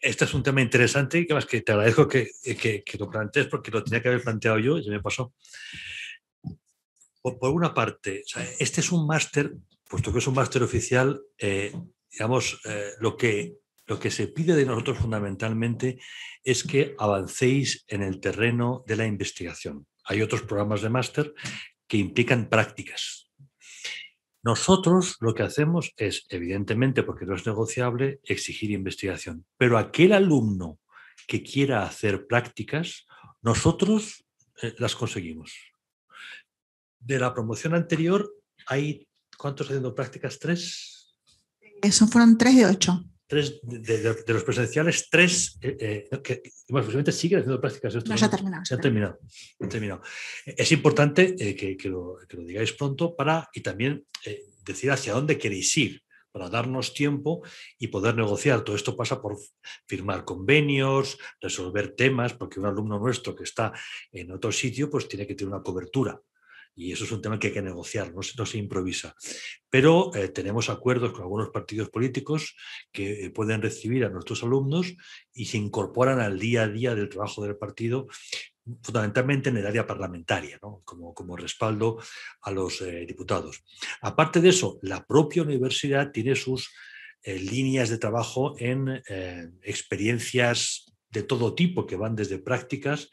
Speaker 2: este es un tema interesante y que, más que te agradezco que, que, lo plantees porque lo tenía que haber planteado yo y me pasó. Por, una parte, este es un máster, puesto que es un máster oficial, eh, digamos, eh, lo, que, lo que se pide de nosotros fundamentalmente es que avancéis en el terreno de la investigación. Hay otros programas de máster que implican prácticas, nosotros lo que hacemos es, evidentemente, porque no es negociable, exigir investigación. Pero aquel alumno que quiera hacer prácticas, nosotros eh, las conseguimos. De la promoción anterior, hay ¿cuántos haciendo prácticas? ¿Tres?
Speaker 3: Eso fueron tres de ocho.
Speaker 2: Tres de, los presenciales, tres eh, eh, que bueno, posiblemente siguen haciendo prácticas.
Speaker 3: no, ya terminado.
Speaker 2: Se han terminado, terminado. Es importante que, que, lo, que, lo, digáis pronto para y también eh, decir hacia dónde queréis ir para darnos tiempo y poder negociar. Todo esto pasa por firmar convenios, resolver temas, porque un alumno nuestro que está en otro sitio, pues tiene que tener una cobertura. Y eso es un tema que hay que negociar, no se, improvisa. Pero eh, tenemos acuerdos con algunos partidos políticos que eh, pueden recibir a nuestros alumnos y se incorporan al día a día del trabajo del partido fundamentalmente en el área parlamentaria, como, como, respaldo a los eh, diputados. Aparte de eso, la propia universidad tiene sus líneas de trabajo en experiencias de todo tipo, que van desde prácticas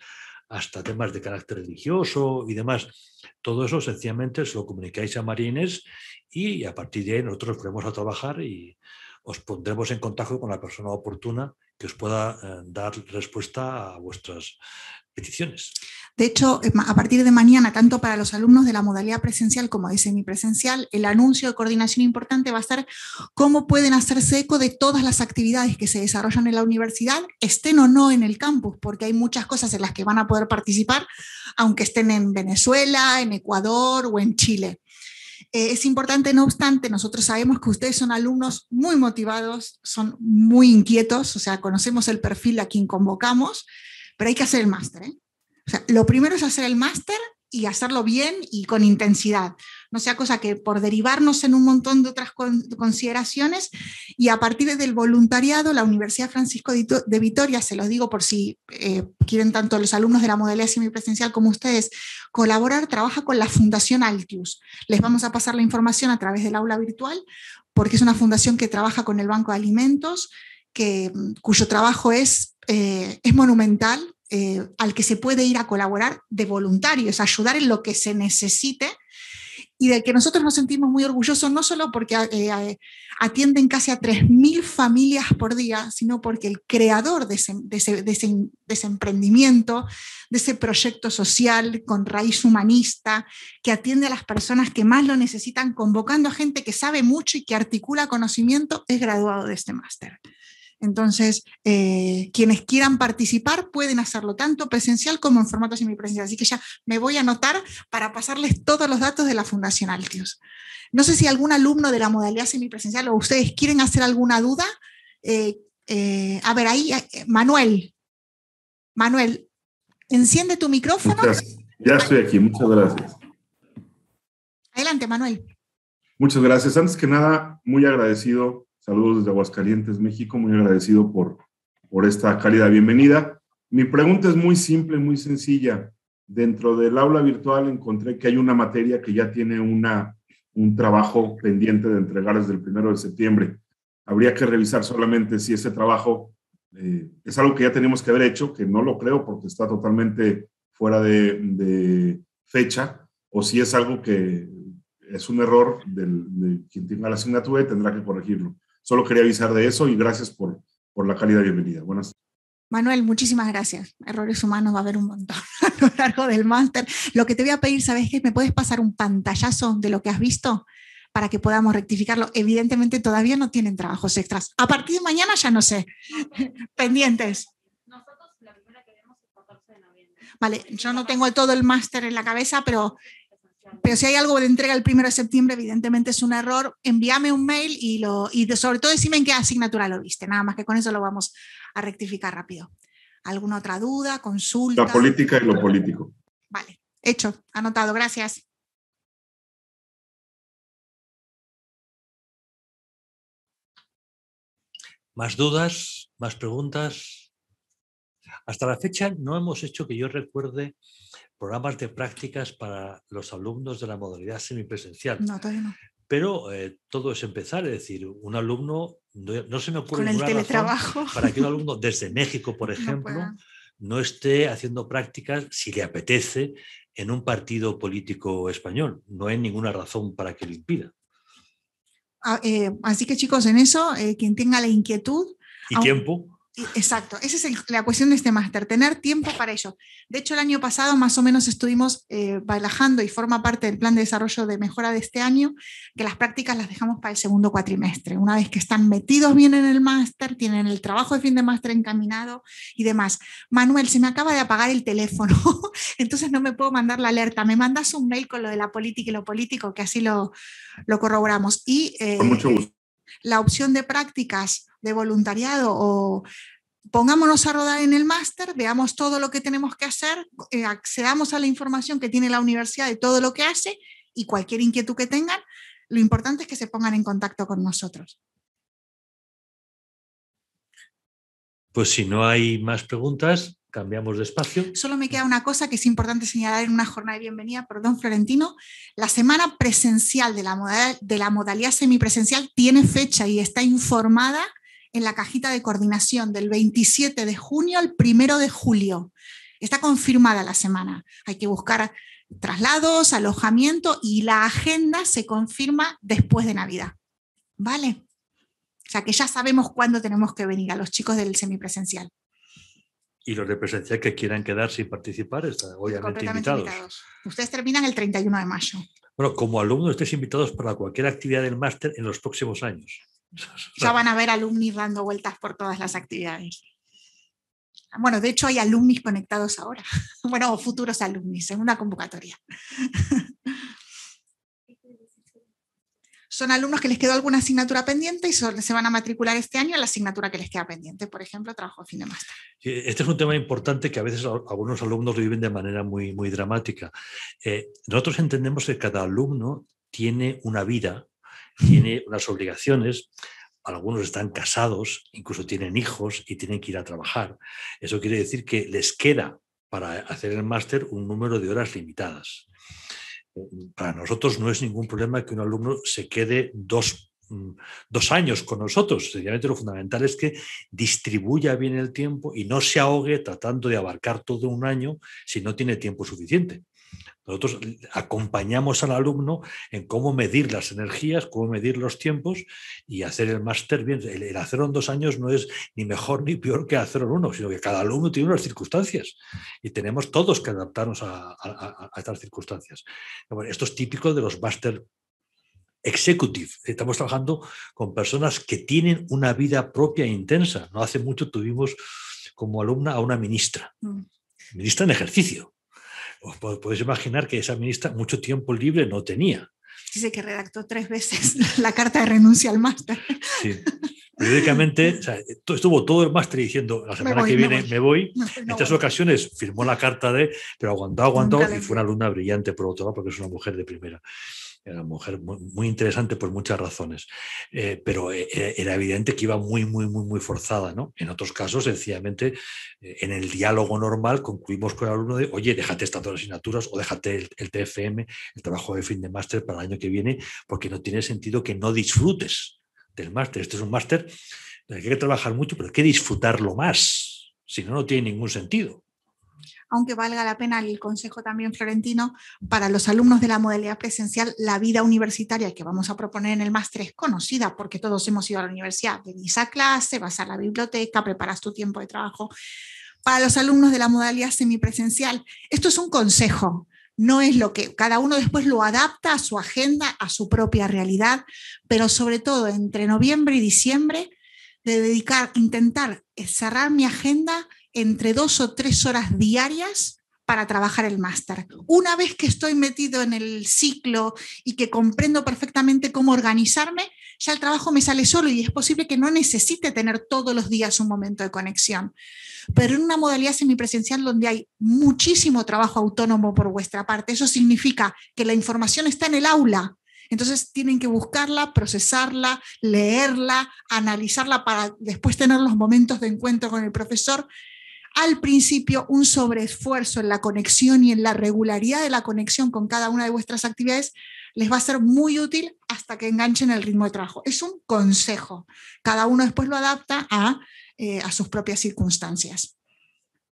Speaker 2: hasta temas de carácter religioso y demás. Todo eso sencillamente se lo comunicáis a Marines y a partir de ahí nosotros nos a trabajar y os pondremos en contacto con la persona oportuna que os pueda dar respuesta a vuestras peticiones.
Speaker 3: De hecho, a partir de mañana, tanto para los alumnos de la modalidad presencial como de semipresencial, el anuncio de coordinación importante va a ser cómo pueden hacerse eco de todas las actividades que se desarrollan en la universidad, estén o no en el campus, porque hay muchas cosas en las que van a poder participar, aunque estén en Venezuela, en Ecuador o en Chile. Eh, es importante, no obstante, nosotros sabemos que ustedes son alumnos muy motivados, son muy inquietos, o sea, conocemos el perfil a quien convocamos, pero hay que hacer el máster. ¿eh? Lo primero es hacer el máster y hacerlo bien y con intensidad. No sea cosa que por derivarnos en un montón de otras consideraciones y a partir del voluntariado, la Universidad Francisco de Vitoria, se los digo por si eh, quieren tanto los alumnos de la modalidad semipresencial como ustedes colaborar, trabaja con la Fundación Altius. Les vamos a pasar la información a través del aula virtual porque es una fundación que trabaja con el Banco de Alimentos, que, cuyo trabajo es, eh, es monumental, eh, al que se puede ir a colaborar de voluntarios, ayudar en lo que se necesite y de que nosotros nos sentimos muy orgullosos, no solo porque eh, eh, atienden casi a 3.000 familias por día, sino porque el creador de ese, de, ese, de, ese, emprendimiento, de ese proyecto social con raíz humanista, que atiende a las personas que más lo necesitan, convocando a gente que sabe mucho y que articula conocimiento, es graduado de este máster. Entonces, eh, quienes quieran participar pueden hacerlo tanto presencial como en formato semipresencial. Así que ya me voy a anotar para pasarles todos los datos de la Fundación Altius. No sé si algún alumno de la modalidad semipresencial o ustedes quieren hacer alguna duda. Eh, eh, a ver, ahí, Manuel. Manuel, enciende tu micrófono.
Speaker 5: Ya estoy aquí, muchas gracias.
Speaker 3: Adelante, Manuel.
Speaker 5: Muchas gracias. Antes que nada, muy agradecido Saludos desde Aguascalientes, México. Muy agradecido por, por esta cálida bienvenida. Mi pregunta es muy simple, muy sencilla. Dentro del aula virtual encontré que hay una materia que ya tiene una, un trabajo pendiente de entregar desde el primero de septiembre. Habría que revisar solamente si ese trabajo eh, es algo que ya tenemos que haber hecho, que no lo creo porque está totalmente fuera de, fecha, o si es algo que es un error del, de quien tenga la asignatura y tendrá que corregirlo. Solo quería avisar de eso y gracias por, por la calidad bienvenida. Buenas
Speaker 3: Manuel, muchísimas gracias. Errores humanos va a haber un montón a lo largo del máster. Lo que te voy a pedir, ¿sabes qué? ¿Me puedes pasar un pantallazo de lo que has visto para que podamos rectificarlo? Evidentemente todavía no tienen trabajos extras. A partir de mañana ya no sé. Pendientes. Nosotros la primera que vemos es 14 de noviembre. Vale, yo no tengo todo el máster en la cabeza, pero pero si hay algo de entrega el 1 de septiembre, evidentemente es un error, envíame un mail y, lo, y sobre todo decime en qué asignatura lo viste, nada más que con eso lo vamos a rectificar rápido. ¿Alguna otra duda, consulta?
Speaker 5: La política y lo político.
Speaker 3: Vale, hecho, anotado, gracias.
Speaker 2: ¿Más dudas? ¿Más preguntas? Hasta la fecha no hemos hecho que yo recuerde programas de prácticas para los alumnos de la modalidad semipresencial.
Speaker 3: No, todavía no.
Speaker 2: Pero eh, todo es empezar, es decir, un alumno, no, se me ocurre
Speaker 3: Con el teletrabajo.
Speaker 2: para que un alumno desde México, por ejemplo, no, esté haciendo prácticas, si le apetece, en un partido político español. No hay ninguna razón para que lo impida.
Speaker 3: Ah, eh, así que chicos, en eso, eh, quien tenga la inquietud...
Speaker 2: Y tiempo
Speaker 3: Exacto, esa es la cuestión de este máster, tener tiempo para ello. De hecho, el año pasado más o menos estuvimos eh, y forma parte del plan de desarrollo de mejora de este año, que las prácticas las dejamos para el segundo cuatrimestre. Una vez que están metidos bien en el máster, tienen el trabajo de fin de máster encaminado y demás. Manuel, se me acaba de apagar el teléfono, entonces no me puedo mandar la alerta. Me mandas un mail con lo de la política y lo político, que así lo, lo corroboramos. Y,
Speaker 5: eh, con mucho gusto.
Speaker 3: La opción de prácticas de voluntariado o pongámonos a rodar en el máster, veamos todo lo que tenemos que hacer, eh, accedamos a la información que tiene la universidad de todo lo que hace y cualquier inquietud que tengan, lo importante es que se pongan en contacto con nosotros.
Speaker 2: Pues si no hay más preguntas, cambiamos de espacio.
Speaker 3: Solo me queda una cosa que es importante señalar en una jornada de bienvenida, perdón Florentino, la semana presencial de la, de la modalidad semipresencial tiene fecha y está informada en la cajita de coordinación del 27 de junio al 1 de julio. Está confirmada la semana. Hay que buscar traslados, alojamiento y la agenda se confirma después de Navidad. ¿Vale? O sea que ya sabemos cuándo tenemos que venir a los chicos del semipresencial.
Speaker 2: Y los de presencial que quieran quedar sin participar están obviamente invitados.
Speaker 3: Ustedes terminan el 31 de mayo.
Speaker 2: Bueno, como alumnos estéis invitados para cualquier actividad del máster en los próximos años.
Speaker 3: Ya van a ver alumnis dando vueltas por todas las actividades. Bueno, de hecho hay alumnis conectados ahora. Bueno, futuros alumnis, segunda convocatoria. son alumnos que les quedó alguna asignatura pendiente y se van a matricular este año en la asignatura que les queda pendiente, por ejemplo, trabajo de fin de máster.
Speaker 2: Este es un tema importante que a veces algunos alumnos lo viven de manera muy, muy dramática. Eh, nosotros entendemos que cada alumno tiene una vida, tiene unas obligaciones, algunos están casados, incluso tienen hijos y tienen que ir a trabajar. Eso quiere decir que les queda para hacer el máster un número de horas limitadas para nosotros no es ningún problema que un alumno se quede dos, mm, dos, años con nosotros. Sencillamente lo fundamental es que distribuya bien el tiempo y no se ahogue tratando de abarcar todo un año si no tiene tiempo suficiente. Nosotros acompañamos al alumno en cómo medir las energías, cómo medir los tiempos y hacer el máster bien. El, hacerlo en dos años no es ni mejor ni peor que hacerlo en uno, sino que cada alumno tiene unas circunstancias y tenemos todos que adaptarnos a, estas circunstancias. esto es típico de los máster executive. Estamos trabajando con personas que tienen una vida propia e intensa. No hace mucho tuvimos como alumna a una ministra, mm. ministra en ejercicio os podéis imaginar que esa ministra mucho tiempo libre no tenía.
Speaker 3: Dice que redactó tres veces la carta de renuncia al máster.
Speaker 2: Sí. Periódicamente estuvo todo el máster diciendo la semana que viene me voy. en tres ocasiones firmó la carta de, pero aguantó, aguantó y fue una alumna brillante por otro lado porque es una mujer de primera. Era una mujer muy, interesante por muchas razones, eh, pero eh, eh, era evidente que iba muy, muy, muy, muy forzada. ¿no? En otros casos, sencillamente, en el diálogo normal concluimos con el alumno de, oye, déjate estas dos asignaturas o déjate el, TFM, el trabajo de fin de máster para el año que viene, porque no tiene sentido que no disfrutes del máster. Este es un máster hay que trabajar mucho, pero hay que disfrutarlo más. Si no, no tiene ningún sentido
Speaker 3: aunque valga la pena el consejo también florentino, para los alumnos de la modalidad presencial, la vida universitaria que vamos a proponer en el máster es conocida porque todos hemos ido a la universidad, venís a clase, vas a la biblioteca, preparas tu tiempo de trabajo. Para los alumnos de la modalidad semipresencial, esto es un consejo, no es lo que cada uno después lo adapta a su agenda, a su propia realidad, pero sobre todo entre noviembre y diciembre, de dedicar, intentar cerrar mi agenda entre dos o tres horas diarias para trabajar el máster. Una vez que estoy metido en el ciclo y que comprendo perfectamente cómo organizarme, ya el trabajo me sale solo y es posible que no necesite tener todos los días un momento de conexión. Pero en una modalidad semipresencial donde hay muchísimo trabajo autónomo por vuestra parte, eso significa que la información está en el aula. Entonces tienen que buscarla, procesarla, leerla, analizarla para después tener los momentos de encuentro con el profesor al principio un sobreesfuerzo en la conexión y en la regularidad de la conexión con cada una de vuestras actividades les va a ser muy útil hasta que enganchen el ritmo de trabajo. Es un consejo. Cada uno después lo adapta a, eh, sus propias circunstancias.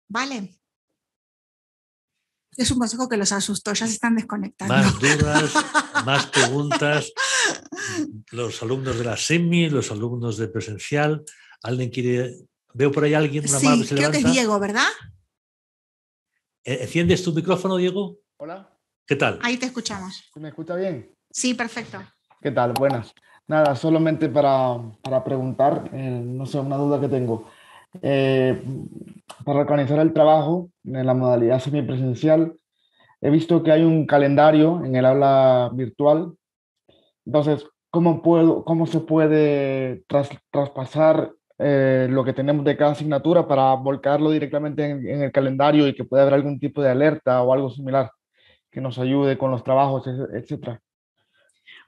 Speaker 3: ¿Vale? Es un consejo que los asustó, ya se están desconectando.
Speaker 2: Más dudas, más preguntas. Los alumnos de la SEMI, los alumnos de presencial. ¿Alguien quiere Veo por ahí alguien,
Speaker 3: una sí, creo que es Diego, ¿verdad?
Speaker 2: Eh, ¿Enciendes tu micrófono, Diego?
Speaker 6: Hola.
Speaker 2: ¿Qué tal?
Speaker 3: Ahí te escuchamos.
Speaker 6: ¿Me escucha bien?
Speaker 3: Sí, perfecto.
Speaker 6: ¿Qué tal? Buenas. Nada, solamente para, para preguntar, eh, no sé, una duda que tengo. Eh, para organizar el trabajo en la modalidad semipresencial, he visto que hay un calendario en el aula virtual. Entonces, ¿cómo, puedo, cómo se puede traspasar eh, lo que tenemos de cada asignatura para volcarlo directamente en, el calendario y que pueda haber algún tipo de alerta o algo similar que nos ayude con los trabajos, etcétera.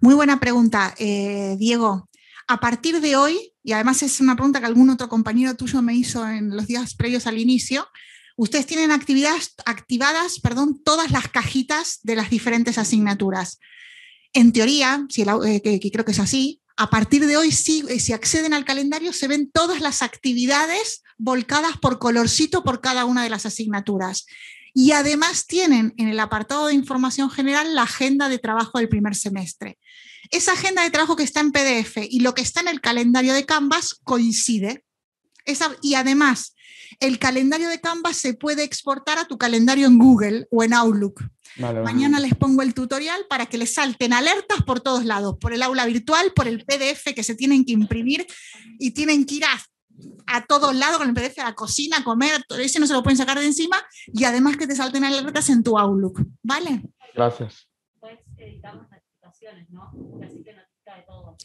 Speaker 3: Muy buena pregunta, eh, Diego. A partir de hoy, y además es una pregunta que algún otro compañero tuyo me hizo en los días previos al inicio, ustedes tienen actividades, activadas perdón, todas las cajitas de las diferentes asignaturas. En teoría, si eh, que creo que es así, a partir de hoy, eh, si, acceden al calendario, se ven todas las actividades volcadas por colorcito por cada una de las asignaturas. Y además tienen en el apartado de información general la agenda de trabajo del primer semestre. Esa agenda de trabajo que está en PDF y lo que está en el calendario de Canvas coincide. y además, el calendario de Canvas se puede exportar a tu calendario en Google o en Outlook. Mañana les pongo el tutorial para que les salten alertas por todos lados, por el aula virtual, por el PDF que se tienen que imprimir y tienen que ir a, todos lados con el PDF a la cocina, a comer, todo eso no se lo pueden sacar de encima y además que te salten alertas en tu Outlook, ¿vale?
Speaker 6: Gracias.
Speaker 4: Pues editamos notificaciones, ¿no? Así que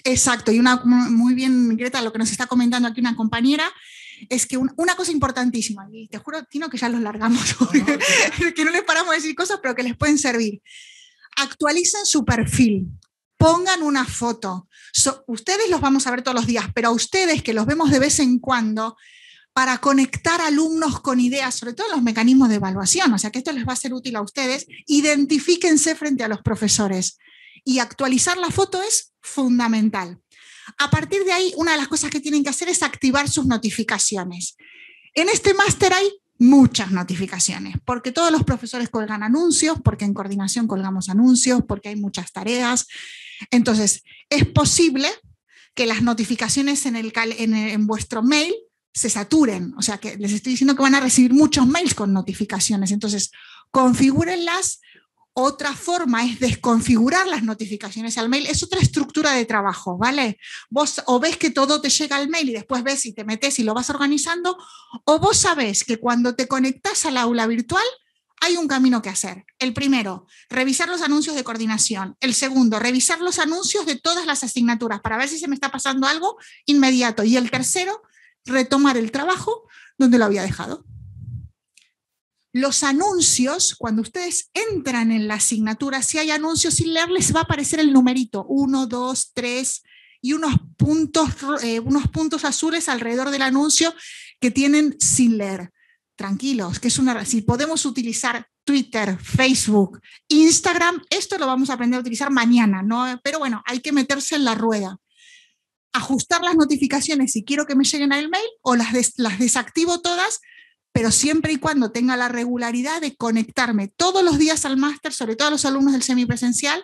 Speaker 3: Exacto, y una muy bien, Greta, lo que nos está comentando aquí una compañera, es que una cosa importantísima, y te juro, Tino, que ya los largamos, que no les paramos de decir cosas, pero que les pueden servir. Actualicen su perfil, pongan una foto. ustedes los vamos a ver todos los días, pero a ustedes que los vemos de vez en cuando, para conectar alumnos con ideas, sobre todo los mecanismos de evaluación, o sea que esto les va a ser útil a ustedes, identifíquense frente a los profesores. Y actualizar la foto es fundamental. A partir de ahí, una de las cosas que tienen que hacer es activar sus notificaciones. En este máster hay muchas notificaciones, porque todos los profesores colgan anuncios, porque en coordinación colgamos anuncios, porque hay muchas tareas. Entonces, es posible que las notificaciones en, el, en, vuestro mail se saturen. O sea, que les estoy diciendo que van a recibir muchos mails con notificaciones. Entonces, configúrenlas otra forma es desconfigurar las notificaciones al mail. Es otra estructura de trabajo, ¿vale? Vos o ves que todo te llega al mail y después ves si te metes y lo vas organizando, o vos sabés que cuando te conectas al aula virtual hay un camino que hacer. El primero, revisar los anuncios de coordinación. El segundo, revisar los anuncios de todas las asignaturas para ver si se me está pasando algo inmediato. Y el tercero, retomar el trabajo donde lo había dejado. Los anuncios, cuando ustedes entran en la asignatura, si hay anuncios sin leer, les va a aparecer el numerito, 1, 2, 3 y unos puntos, eh, unos puntos azules alrededor del anuncio que tienen sin leer. Tranquilos, que es una, si podemos utilizar Twitter, Facebook, Instagram, esto lo vamos a aprender a utilizar mañana, ¿no? Pero bueno, hay que meterse en la rueda. Ajustar las notificaciones si quiero que me lleguen al mail o las, las desactivo todas pero siempre y cuando tenga la regularidad de conectarme todos los días al máster, sobre todo a los alumnos del semipresencial,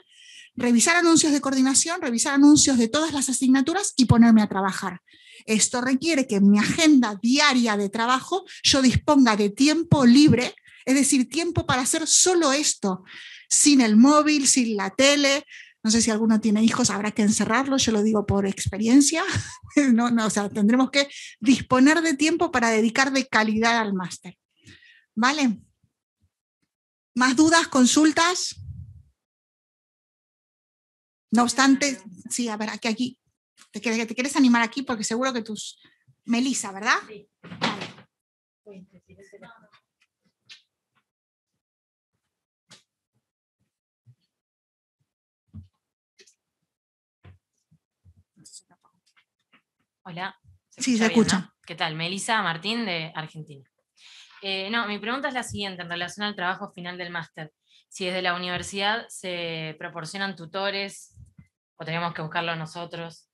Speaker 3: revisar anuncios de coordinación, revisar anuncios de todas las asignaturas y ponerme a trabajar. Esto requiere que en mi agenda diaria de trabajo yo disponga de tiempo libre, es decir, tiempo para hacer solo esto, sin el móvil, sin la tele, no sé si alguno tiene hijos, habrá que encerrarlos, yo lo digo por experiencia. no, no, o sea, tendremos que disponer de tiempo para dedicar de calidad al máster. ¿Vale? ¿Más dudas, consultas? No obstante, sí, a ver, aquí, aquí. Te, te quieres animar aquí porque seguro que tus... Melisa, ¿verdad? Sí.
Speaker 7: Hola.
Speaker 3: sí, se escucha.
Speaker 7: ¿Qué tal? Melisa Martín de Argentina. Eh, no, mi pregunta es la siguiente en relación al trabajo final del máster. Si desde la universidad se proporcionan tutores o tenemos que buscarlo nosotros.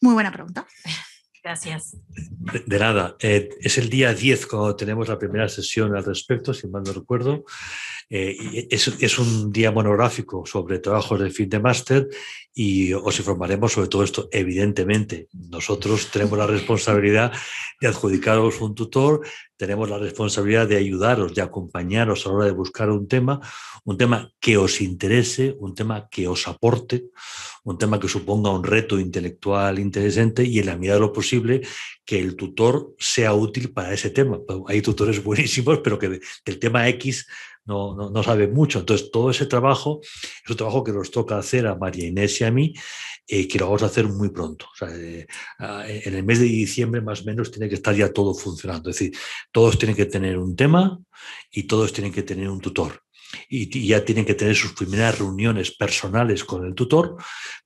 Speaker 3: Muy buena pregunta.
Speaker 7: Gracias.
Speaker 2: De, nada. Eh, es el día 10 cuando tenemos la primera sesión al respecto, si mal no recuerdo. Eh, es, un día monográfico sobre trabajos de fin de máster y os informaremos sobre todo esto. Evidentemente, nosotros tenemos la responsabilidad de adjudicaros un tutor, tenemos la responsabilidad de ayudaros, de acompañaros a la hora de buscar un tema, un tema que os interese, un tema que os aporte, un tema que suponga un reto intelectual interesante y en la medida de lo posible que el tutor sea útil para ese tema. Hay tutores buenísimos, pero que del tema X no, no, sabe mucho. Entonces, todo ese trabajo es un trabajo que nos toca hacer a María Inés y a mí, y que lo vamos a hacer muy pronto. Eh, en el mes de diciembre, más o menos, tiene que estar ya todo funcionando. Es decir, todos tienen que tener un tema y todos tienen que tener un tutor y, ya tienen que tener sus primeras reuniones personales con el tutor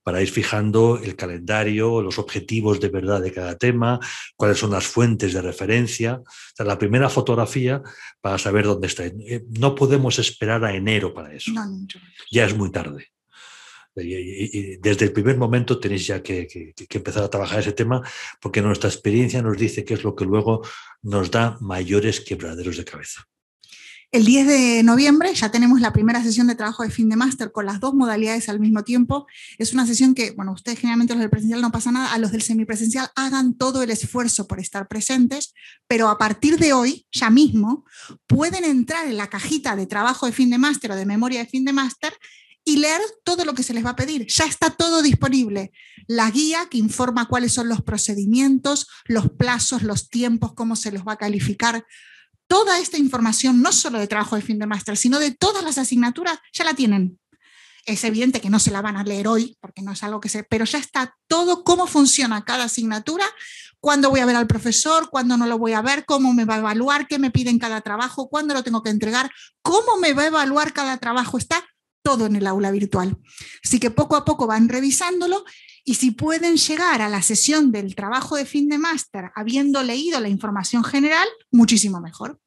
Speaker 2: para ir fijando el calendario, los objetivos de verdad de cada tema, cuáles son las fuentes de referencia, la primera fotografía para saber dónde está. Eh, no podemos esperar a enero para eso. Ya es muy tarde. desde el primer momento tenéis ya que, que, empezar a trabajar ese tema porque nuestra experiencia nos dice que es lo que luego nos da mayores quebraderos de cabeza.
Speaker 3: El 10 de noviembre ya tenemos la primera sesión de trabajo de fin de máster con las dos modalidades al mismo tiempo. Es una sesión que, bueno, ustedes generalmente los del presencial no pasa nada, a los del semipresencial hagan todo el esfuerzo por estar presentes, pero a partir de hoy, ya mismo, pueden entrar en la cajita de trabajo de fin de máster o de memoria de fin de máster y leer todo lo que se les va a pedir. Ya está todo disponible. La guía que informa cuáles son los procedimientos, los plazos, los tiempos, cómo se los va a calificar toda esta información, no solo de trabajo de fin de máster, sino de todas las asignaturas, ya la tienen. Es evidente que no se la van a leer hoy, porque no es algo que se... Pero ya está todo, cómo funciona cada asignatura, cuándo voy a ver al profesor, cuándo no lo voy a ver, cómo me va a evaluar, qué me piden cada trabajo, cuándo lo tengo que entregar, cómo me va a evaluar cada trabajo. Está todo en el aula virtual. Así que poco a poco van revisándolo y si pueden llegar a la sesión del trabajo de fin de máster habiendo leído la información general, muchísimo mejor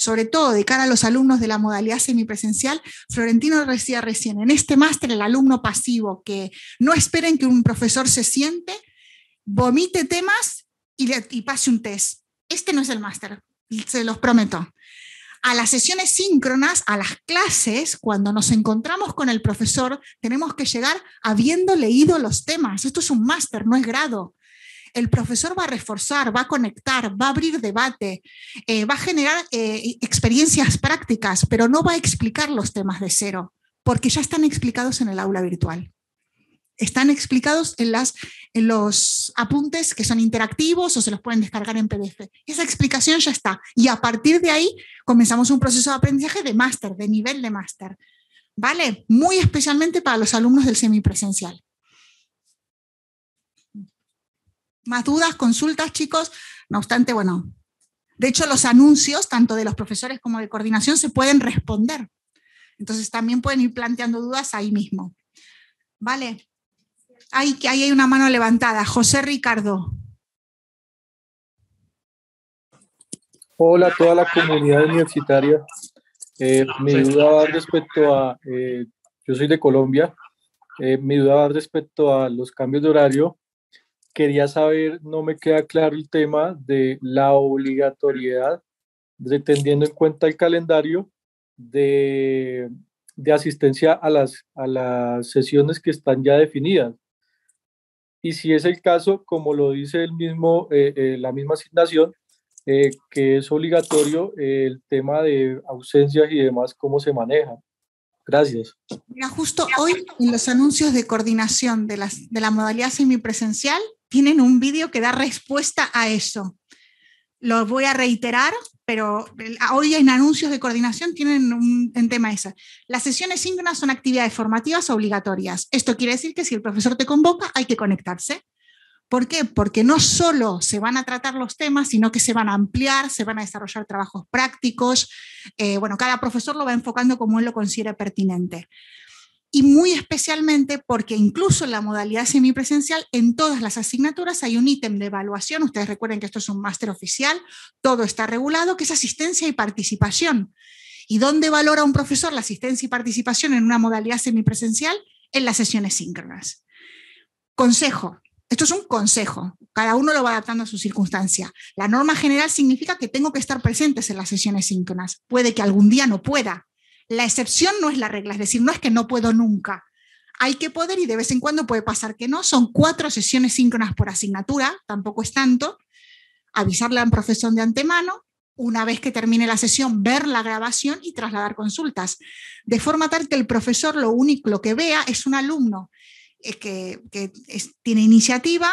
Speaker 3: sobre todo de cara a los alumnos de la modalidad semipresencial, Florentino decía recién, en este máster el alumno pasivo, que no esperen que un profesor se siente, vomite temas y, y pase un test. Este no es el máster, se los prometo. A las sesiones síncronas, a las clases, cuando nos encontramos con el profesor, tenemos que llegar habiendo leído los temas. Esto es un máster, no es grado el profesor va a reforzar, va a conectar, va a abrir debate, eh, va a generar eh, experiencias prácticas, pero no va a explicar los temas de cero, porque ya están explicados en el aula virtual. Están explicados en, las, en los apuntes que son interactivos o se los pueden descargar en PDF. Esa explicación ya está. Y a partir de ahí comenzamos un proceso de aprendizaje de máster, de nivel de máster. ¿Vale? Muy especialmente para los alumnos del semipresencial. más dudas, consultas, chicos. No obstante, bueno, de hecho los anuncios, tanto de los profesores como de coordinación, se pueden responder. Entonces también pueden ir planteando dudas ahí mismo. Vale. Ahí, ahí hay una mano levantada. José Ricardo.
Speaker 8: Hola a toda la comunidad universitaria. Eh, mi duda va respecto a, eh, yo soy de Colombia, eh, mi duda va respecto a los cambios de horario quería saber, no me queda claro el tema de la obligatoriedad, de, teniendo en cuenta el calendario de, de asistencia a las, a las sesiones que están ya definidas. Y si es el caso, como lo dice el mismo, eh, eh, la misma asignación, eh, que es obligatorio el tema de ausencias y demás, cómo se maneja. Gracias.
Speaker 3: Mira, justo hoy en los anuncios de coordinación de, las, de la modalidad semipresencial tienen un vídeo que da respuesta a eso. Lo voy a reiterar, pero hoy en anuncios de coordinación tienen un, tema ese. Las sesiones síncronas son actividades formativas obligatorias. Esto quiere decir que si el profesor te convoca, hay que conectarse. ¿Por qué? Porque no solo se van a tratar los temas, sino que se van a ampliar, se van a desarrollar trabajos prácticos. Eh, bueno, cada profesor lo va enfocando como él lo considere pertinente y muy especialmente porque incluso en la modalidad semipresencial, en todas las asignaturas hay un ítem de evaluación, ustedes recuerden que esto es un máster oficial, todo está regulado, que es asistencia y participación. ¿Y dónde valora un profesor la asistencia y participación en una modalidad semipresencial? En las sesiones síncronas. Consejo, esto es un consejo, cada uno lo va adaptando a su circunstancia. La norma general significa que tengo que estar presentes en las sesiones síncronas. Puede que algún día no pueda, la excepción no es la regla, es decir, no es que no puedo nunca. Hay que poder y de vez en cuando puede pasar que no. Son cuatro sesiones síncronas por asignatura, tampoco es tanto. Avisarle al profesor de antemano, una vez que termine la sesión, ver la grabación y trasladar consultas. De forma tal que el profesor lo único que vea es un alumno eh, que, tiene iniciativa,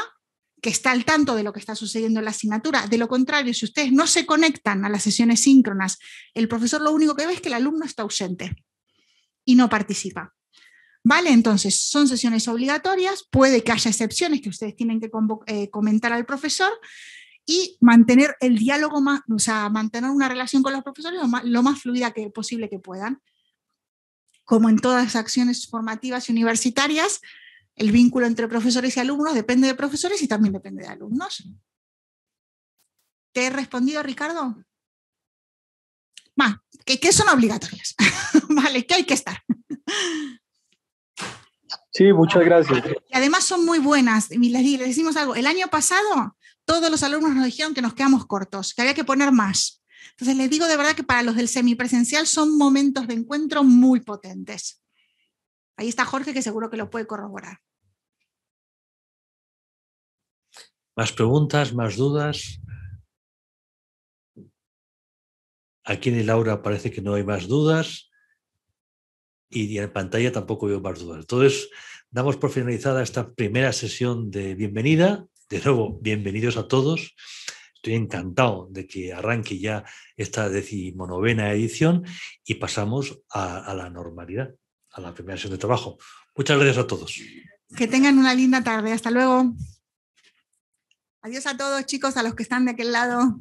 Speaker 3: que está al tanto de lo que está sucediendo en la asignatura. De lo contrario, si ustedes no se conectan a las sesiones síncronas, el profesor lo único que ve es que el alumno está ausente y no participa. ¿Vale? Entonces, son sesiones obligatorias, puede que haya excepciones que ustedes tienen que eh, comentar al profesor y mantener el diálogo más, o sea, mantener una relación con los profesores lo más, fluida que, posible que puedan. Como en todas las acciones formativas y universitarias, el vínculo entre profesores y alumnos depende de profesores y también depende de alumnos. ¿Te he respondido, Ricardo? que, son obligatorias, ¿vale? Que hay que estar.
Speaker 8: Sí, muchas gracias.
Speaker 3: Y además son muy buenas. Y les, decimos algo, el año pasado todos los alumnos nos dijeron que nos quedamos cortos, que había que poner más. Entonces les digo de verdad que para los del semipresencial son momentos de encuentro muy potentes. Ahí está Jorge que seguro que lo puede corroborar.
Speaker 2: Más preguntas, más dudas. Aquí en el aura parece que no hay más dudas y en pantalla tampoco veo más dudas. Entonces, damos por finalizada esta primera sesión de bienvenida. De nuevo, bienvenidos a todos. Estoy encantado de que arranque ya esta decimonovena edición y pasamos a, a la normalidad a la primera sesión de trabajo. Muchas gracias a todos.
Speaker 3: Que tengan una linda tarde. Hasta luego. Adiós a todos, chicos, a los que están de aquel lado.